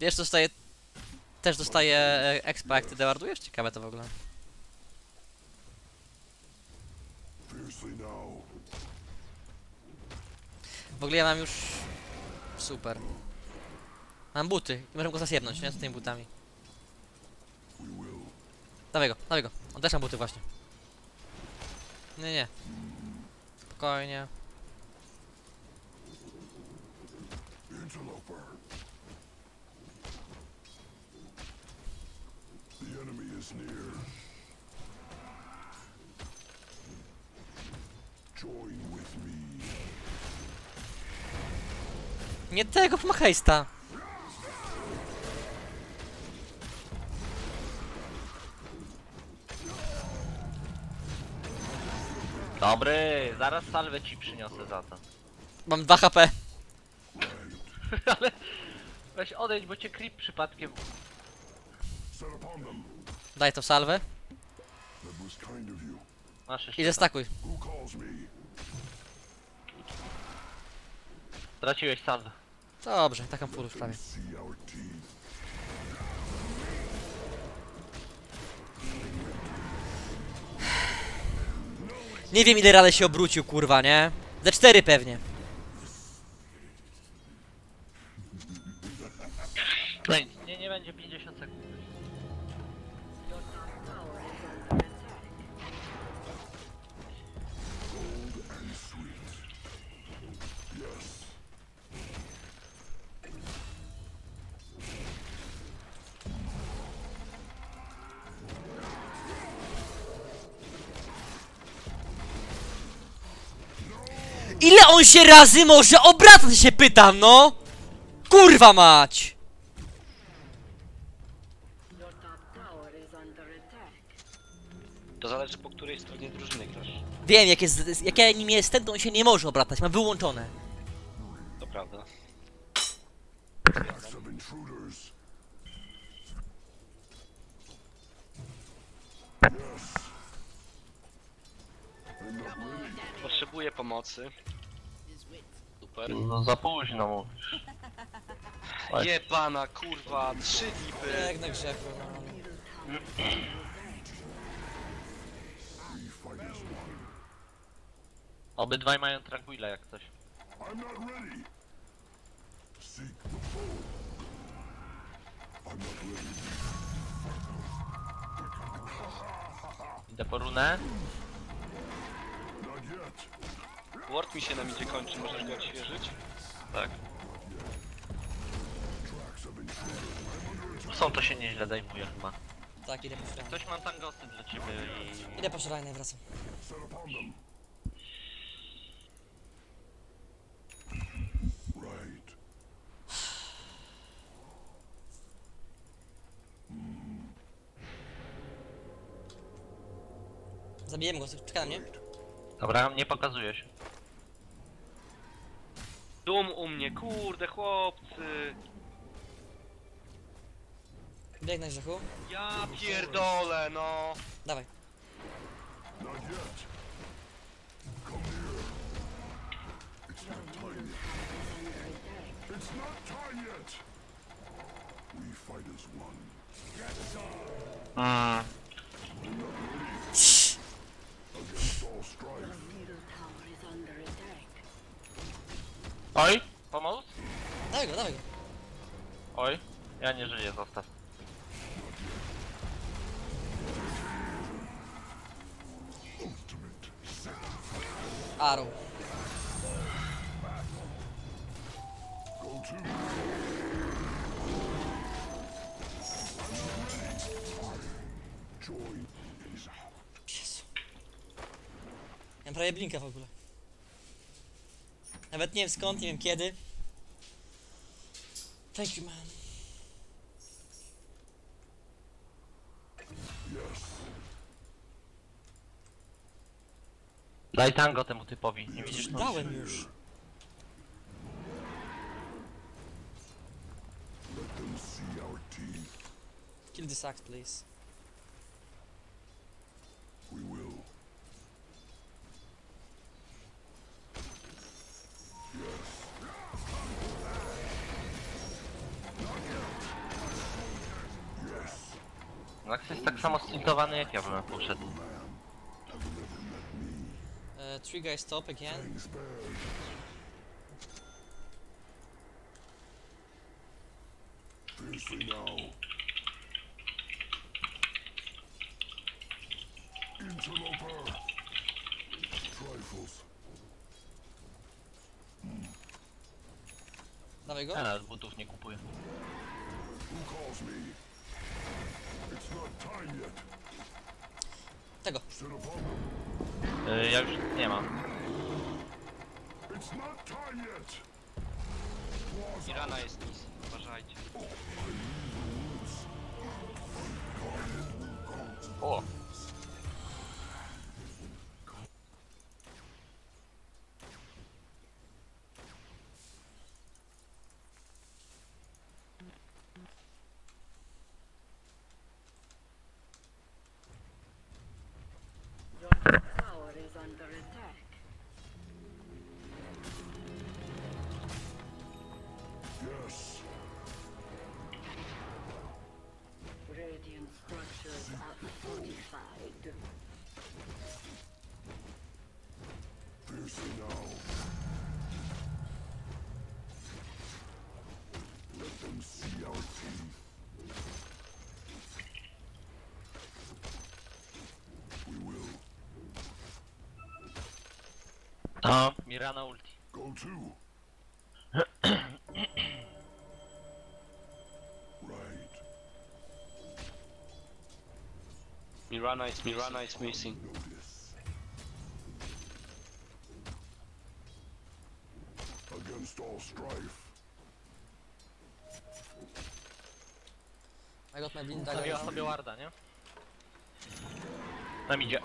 Wiesz, dostaję... Też dostaję e, expa, jak ty dewardujesz? Ciekawe to w ogóle. W ogóle ja mam już Super. Mam buty. I możemy go zasiebnąć, nie? Z tymi butami. Dawaj go, dawaj go. On też ma buty właśnie. Nie, nie. Spokojnie. Join Nie tego, ma hejsta. Dobry, zaraz salwę ci przyniosę za to. Mam 2 HP. <laughs> Ale weź odejdź, bo cię creep przypadkiem. Daj to salwę. Masz jeszcze. I zestakuj. Straciłeś salwę. Dobrze, taką już prawie. <sighs> Nie wiem ile razy się obrócił, kurwa, nie? Ze 4 pewnie. Ile on się razy może obracać się pytam, no? Kurwa mać! To zależy po której stronie drużyny grasz. Wiem, jak, jest, jak ja nim jestem, to on się nie może obracać, ma wyłączone. To prawda. Potrzebuję pomocy. Super. No za późno mówisz. <laughs> Oj. Jebana kurwa, trzy lipy. Jak na grzechu, no. As one. Obydwaj mają tranquila jak coś. I'm not ready. Seek the foe. I'm not ready. Idę po runę. Ward mi się na midzie kończy, możesz go odświeżyć? Tak. Są to się nieźle zajmuje chyba. Tak, idę po szrajnę. Ktoś ma tangosy dla ciebie i... Idę po szrajnę, wracam. Right. Zabijemy go, czeka na mnie. Dobra, nie pokazuje się. Dum u mnie, kurde chłopcy. Biegnę grzechu. Ja pierdolę, no. Dawaj. Not <laughs> yet. Come here. It's not time yet. It's not time yet. We fight as one. Mm. Against all strife. Middle tower is under attack. Oj, pomóc? Dawaj go, dawaj go. Oj, ja nie żyję, zostaw. Arrow. Jezu. Ja prawie blinka w ogóle. Nawet nie wiem skąd, nie wiem kiedy. Thank you, man. Yes. Daj tango temu typowi, nie widzisz? No. Dałem już. Kill the sax, please. We will. Max jest tak samo stiltowany jak ja bym poszedł. Uh, three guys top again. Interloper. Trifles. Dawaj go. Ja nawet butów nie kupuję. Who calls me? It's not time yet. Tego. Sit upon them. Y, ja już nie mam. Claws Mirana jest nic, uważajcie. O! No, Mirana ulti. <clears throat> go to. right. Mirana is Mirana is missing. Against all strife. I got my blind Zabiła dagger. sobie warda, nie? Nam idzie.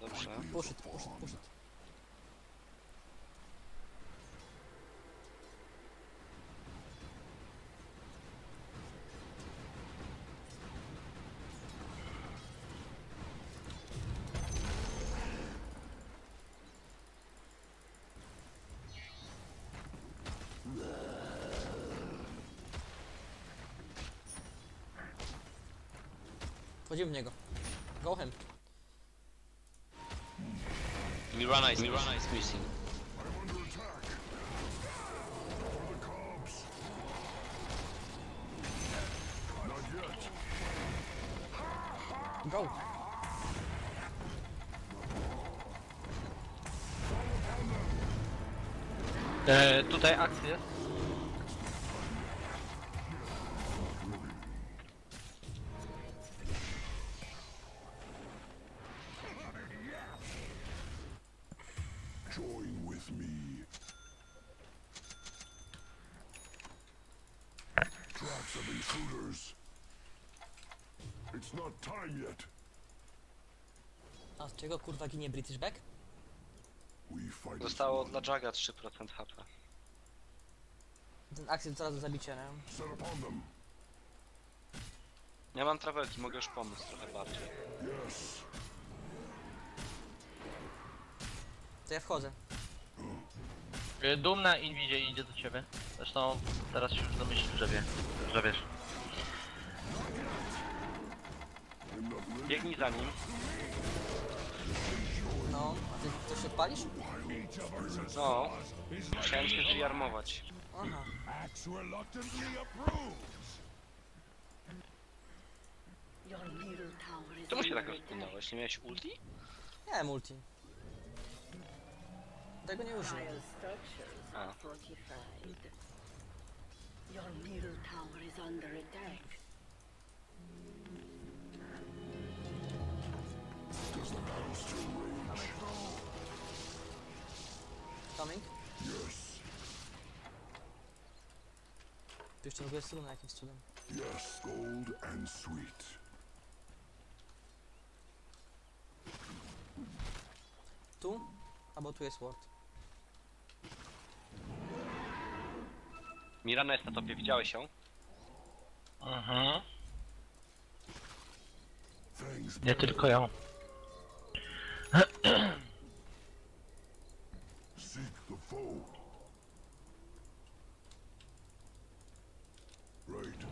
Dobrze. Push it, push w niego. Go him. A z czego kurwa ginie British Back? Zostało dla Jaga 3% HP. Ten akcent coraz do zabicia, nie? Ja mam trawelki, mogę już pomóc trochę bardziej. To ja wchodzę. E, Dum na Inwidzie idzie do ciebie. Zresztą teraz się już domyślił, że wie. Że wiesz. Biegnij za nim. A ty to się palisz? No, chciałem się zjarmować. Aha. Czemu się tak rozpłynąłeś? Nie miałeś ulti? Nie, multi. Tego nie Ah. fortified. Your middle tower is under attack. Tu jeszcze ogóle struna jakimś cudem. Yes, gold and sweet. Tu? Albo tu jest ward. Mirana jest na topie, widziałeś ją? Mhm. Thanks. Nie tylko ją. Seek the foe. Right.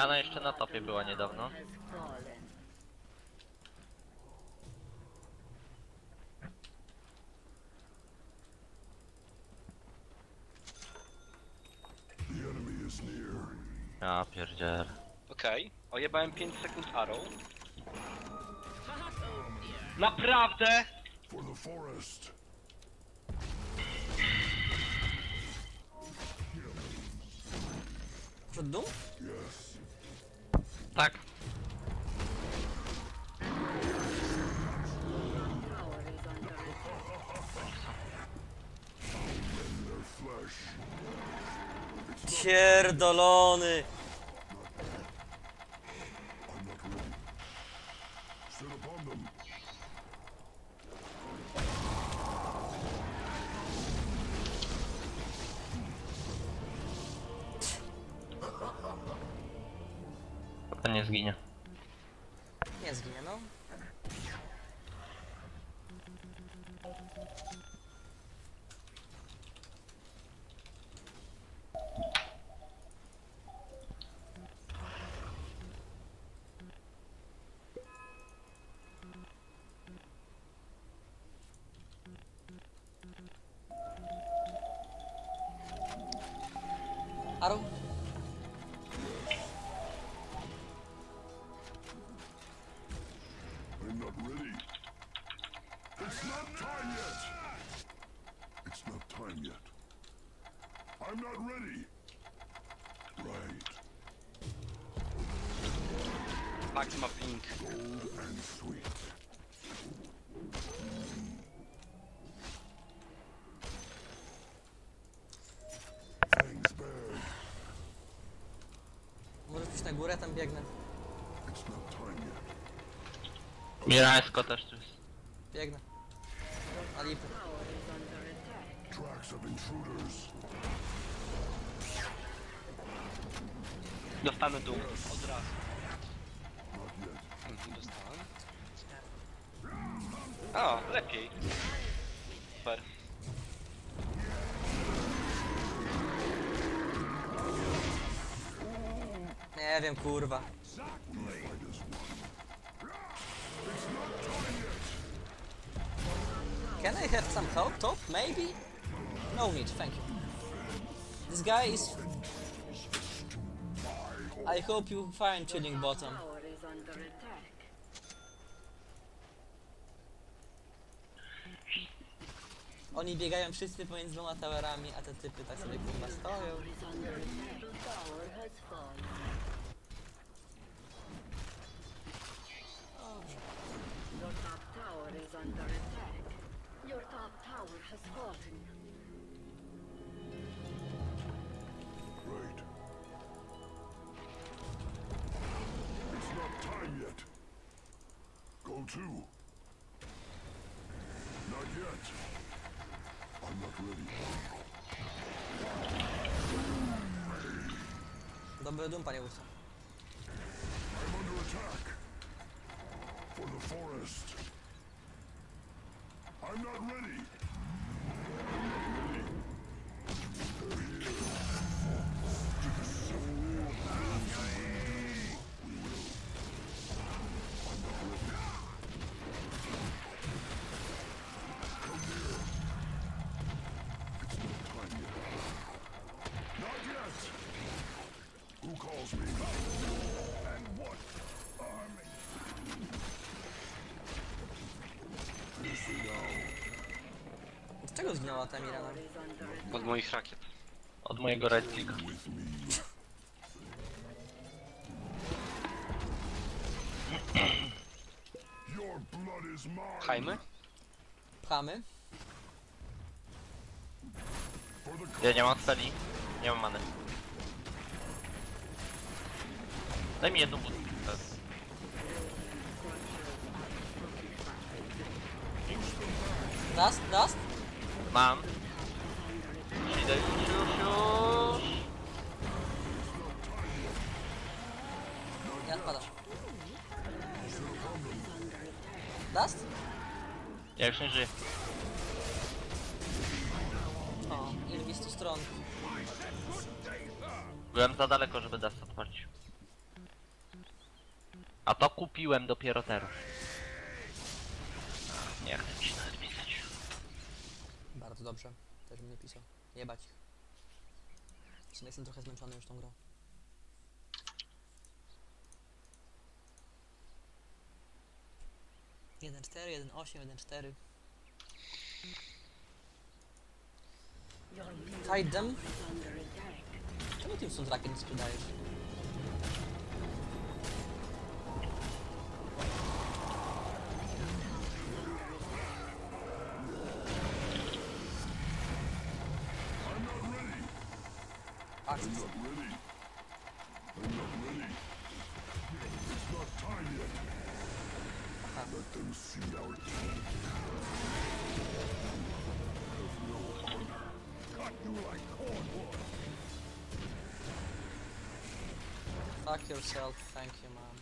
I rana jeszcze na topie była niedawno. Ja pierdziel. Okej, ojebałem 5 sekund arrow. Naprawdę? For the forest. Przed dół? Yes. Tak. Pierdolony! Max ma blink. Możesz pójść na górę, tam biegnę. Mirańsko też tu jest. Biegnę. A lipy. Tower is under attack. Tracks of intruders. Dostanę dół. Mhm, dostałem. A, lepiej. Super. Nie wiem, kurwa. Can I have some help, top? Maybe? No need, thank you. This guy is... I hope you find chilling bottom. Oni biegają wszyscy pomiędzy dwoma towerami, a te typy tak sobie kurwa stoją. Is under attack. To. Добрый дом парился. I'm not ready. Now. Z czego zginęła ta Mirana? Tower is under attack. Od moich rakiet. Od mojego right clicka. With me. Your blood is mine. Hajmy? Pchamy. Ja nie mam stali. Nie mam many. Daj mi jedną budkę. Dust, dust. Mam. Idę już, już, już. Ja spadam. Dust? Ja już nie żyję. O, Ilvis tu stron. Byłem za daleko, żeby dust odpalić. A to kupiłem dopiero teraz. Nie chcę mi się nawet pisać. Bardzo dobrze. Też bym nie pisał. Jebać sumie jestem trochę zmęczony już tą grą. Jeden cztery, jeden osiem, jeden cztery. Hide them. Czemu ty są nie sprzedajesz? Our. There's no honor. Cut you like. Fuck yourself, thank you man.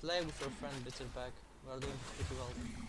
Play with your friend Bitterback. We are doing pretty well.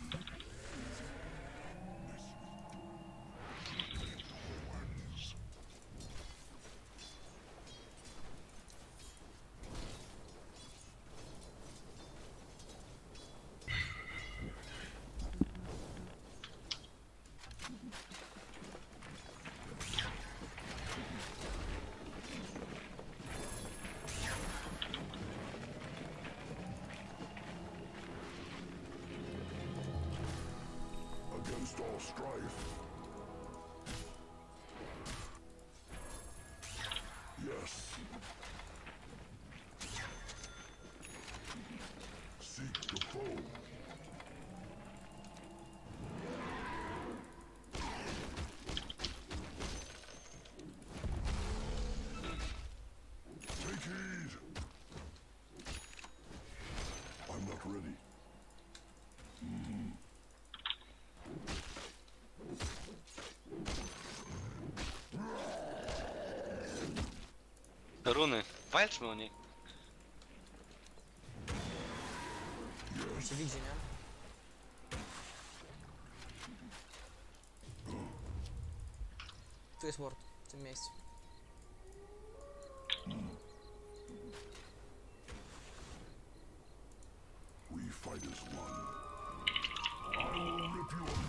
Runy, walczmy o nie. On się widzi, nie? Tu jest ward, w tym miejscu. We fight as one. I will rip you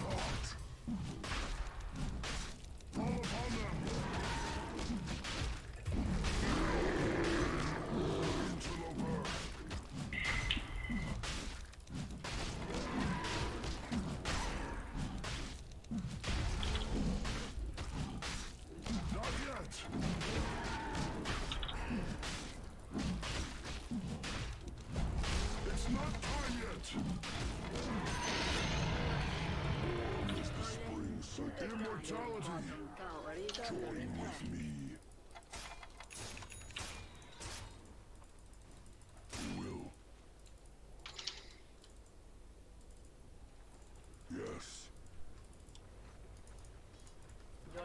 immortality. Join with me. Will. Yes.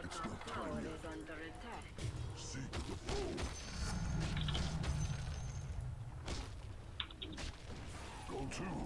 It's not time yet. Seek the foe. Go to.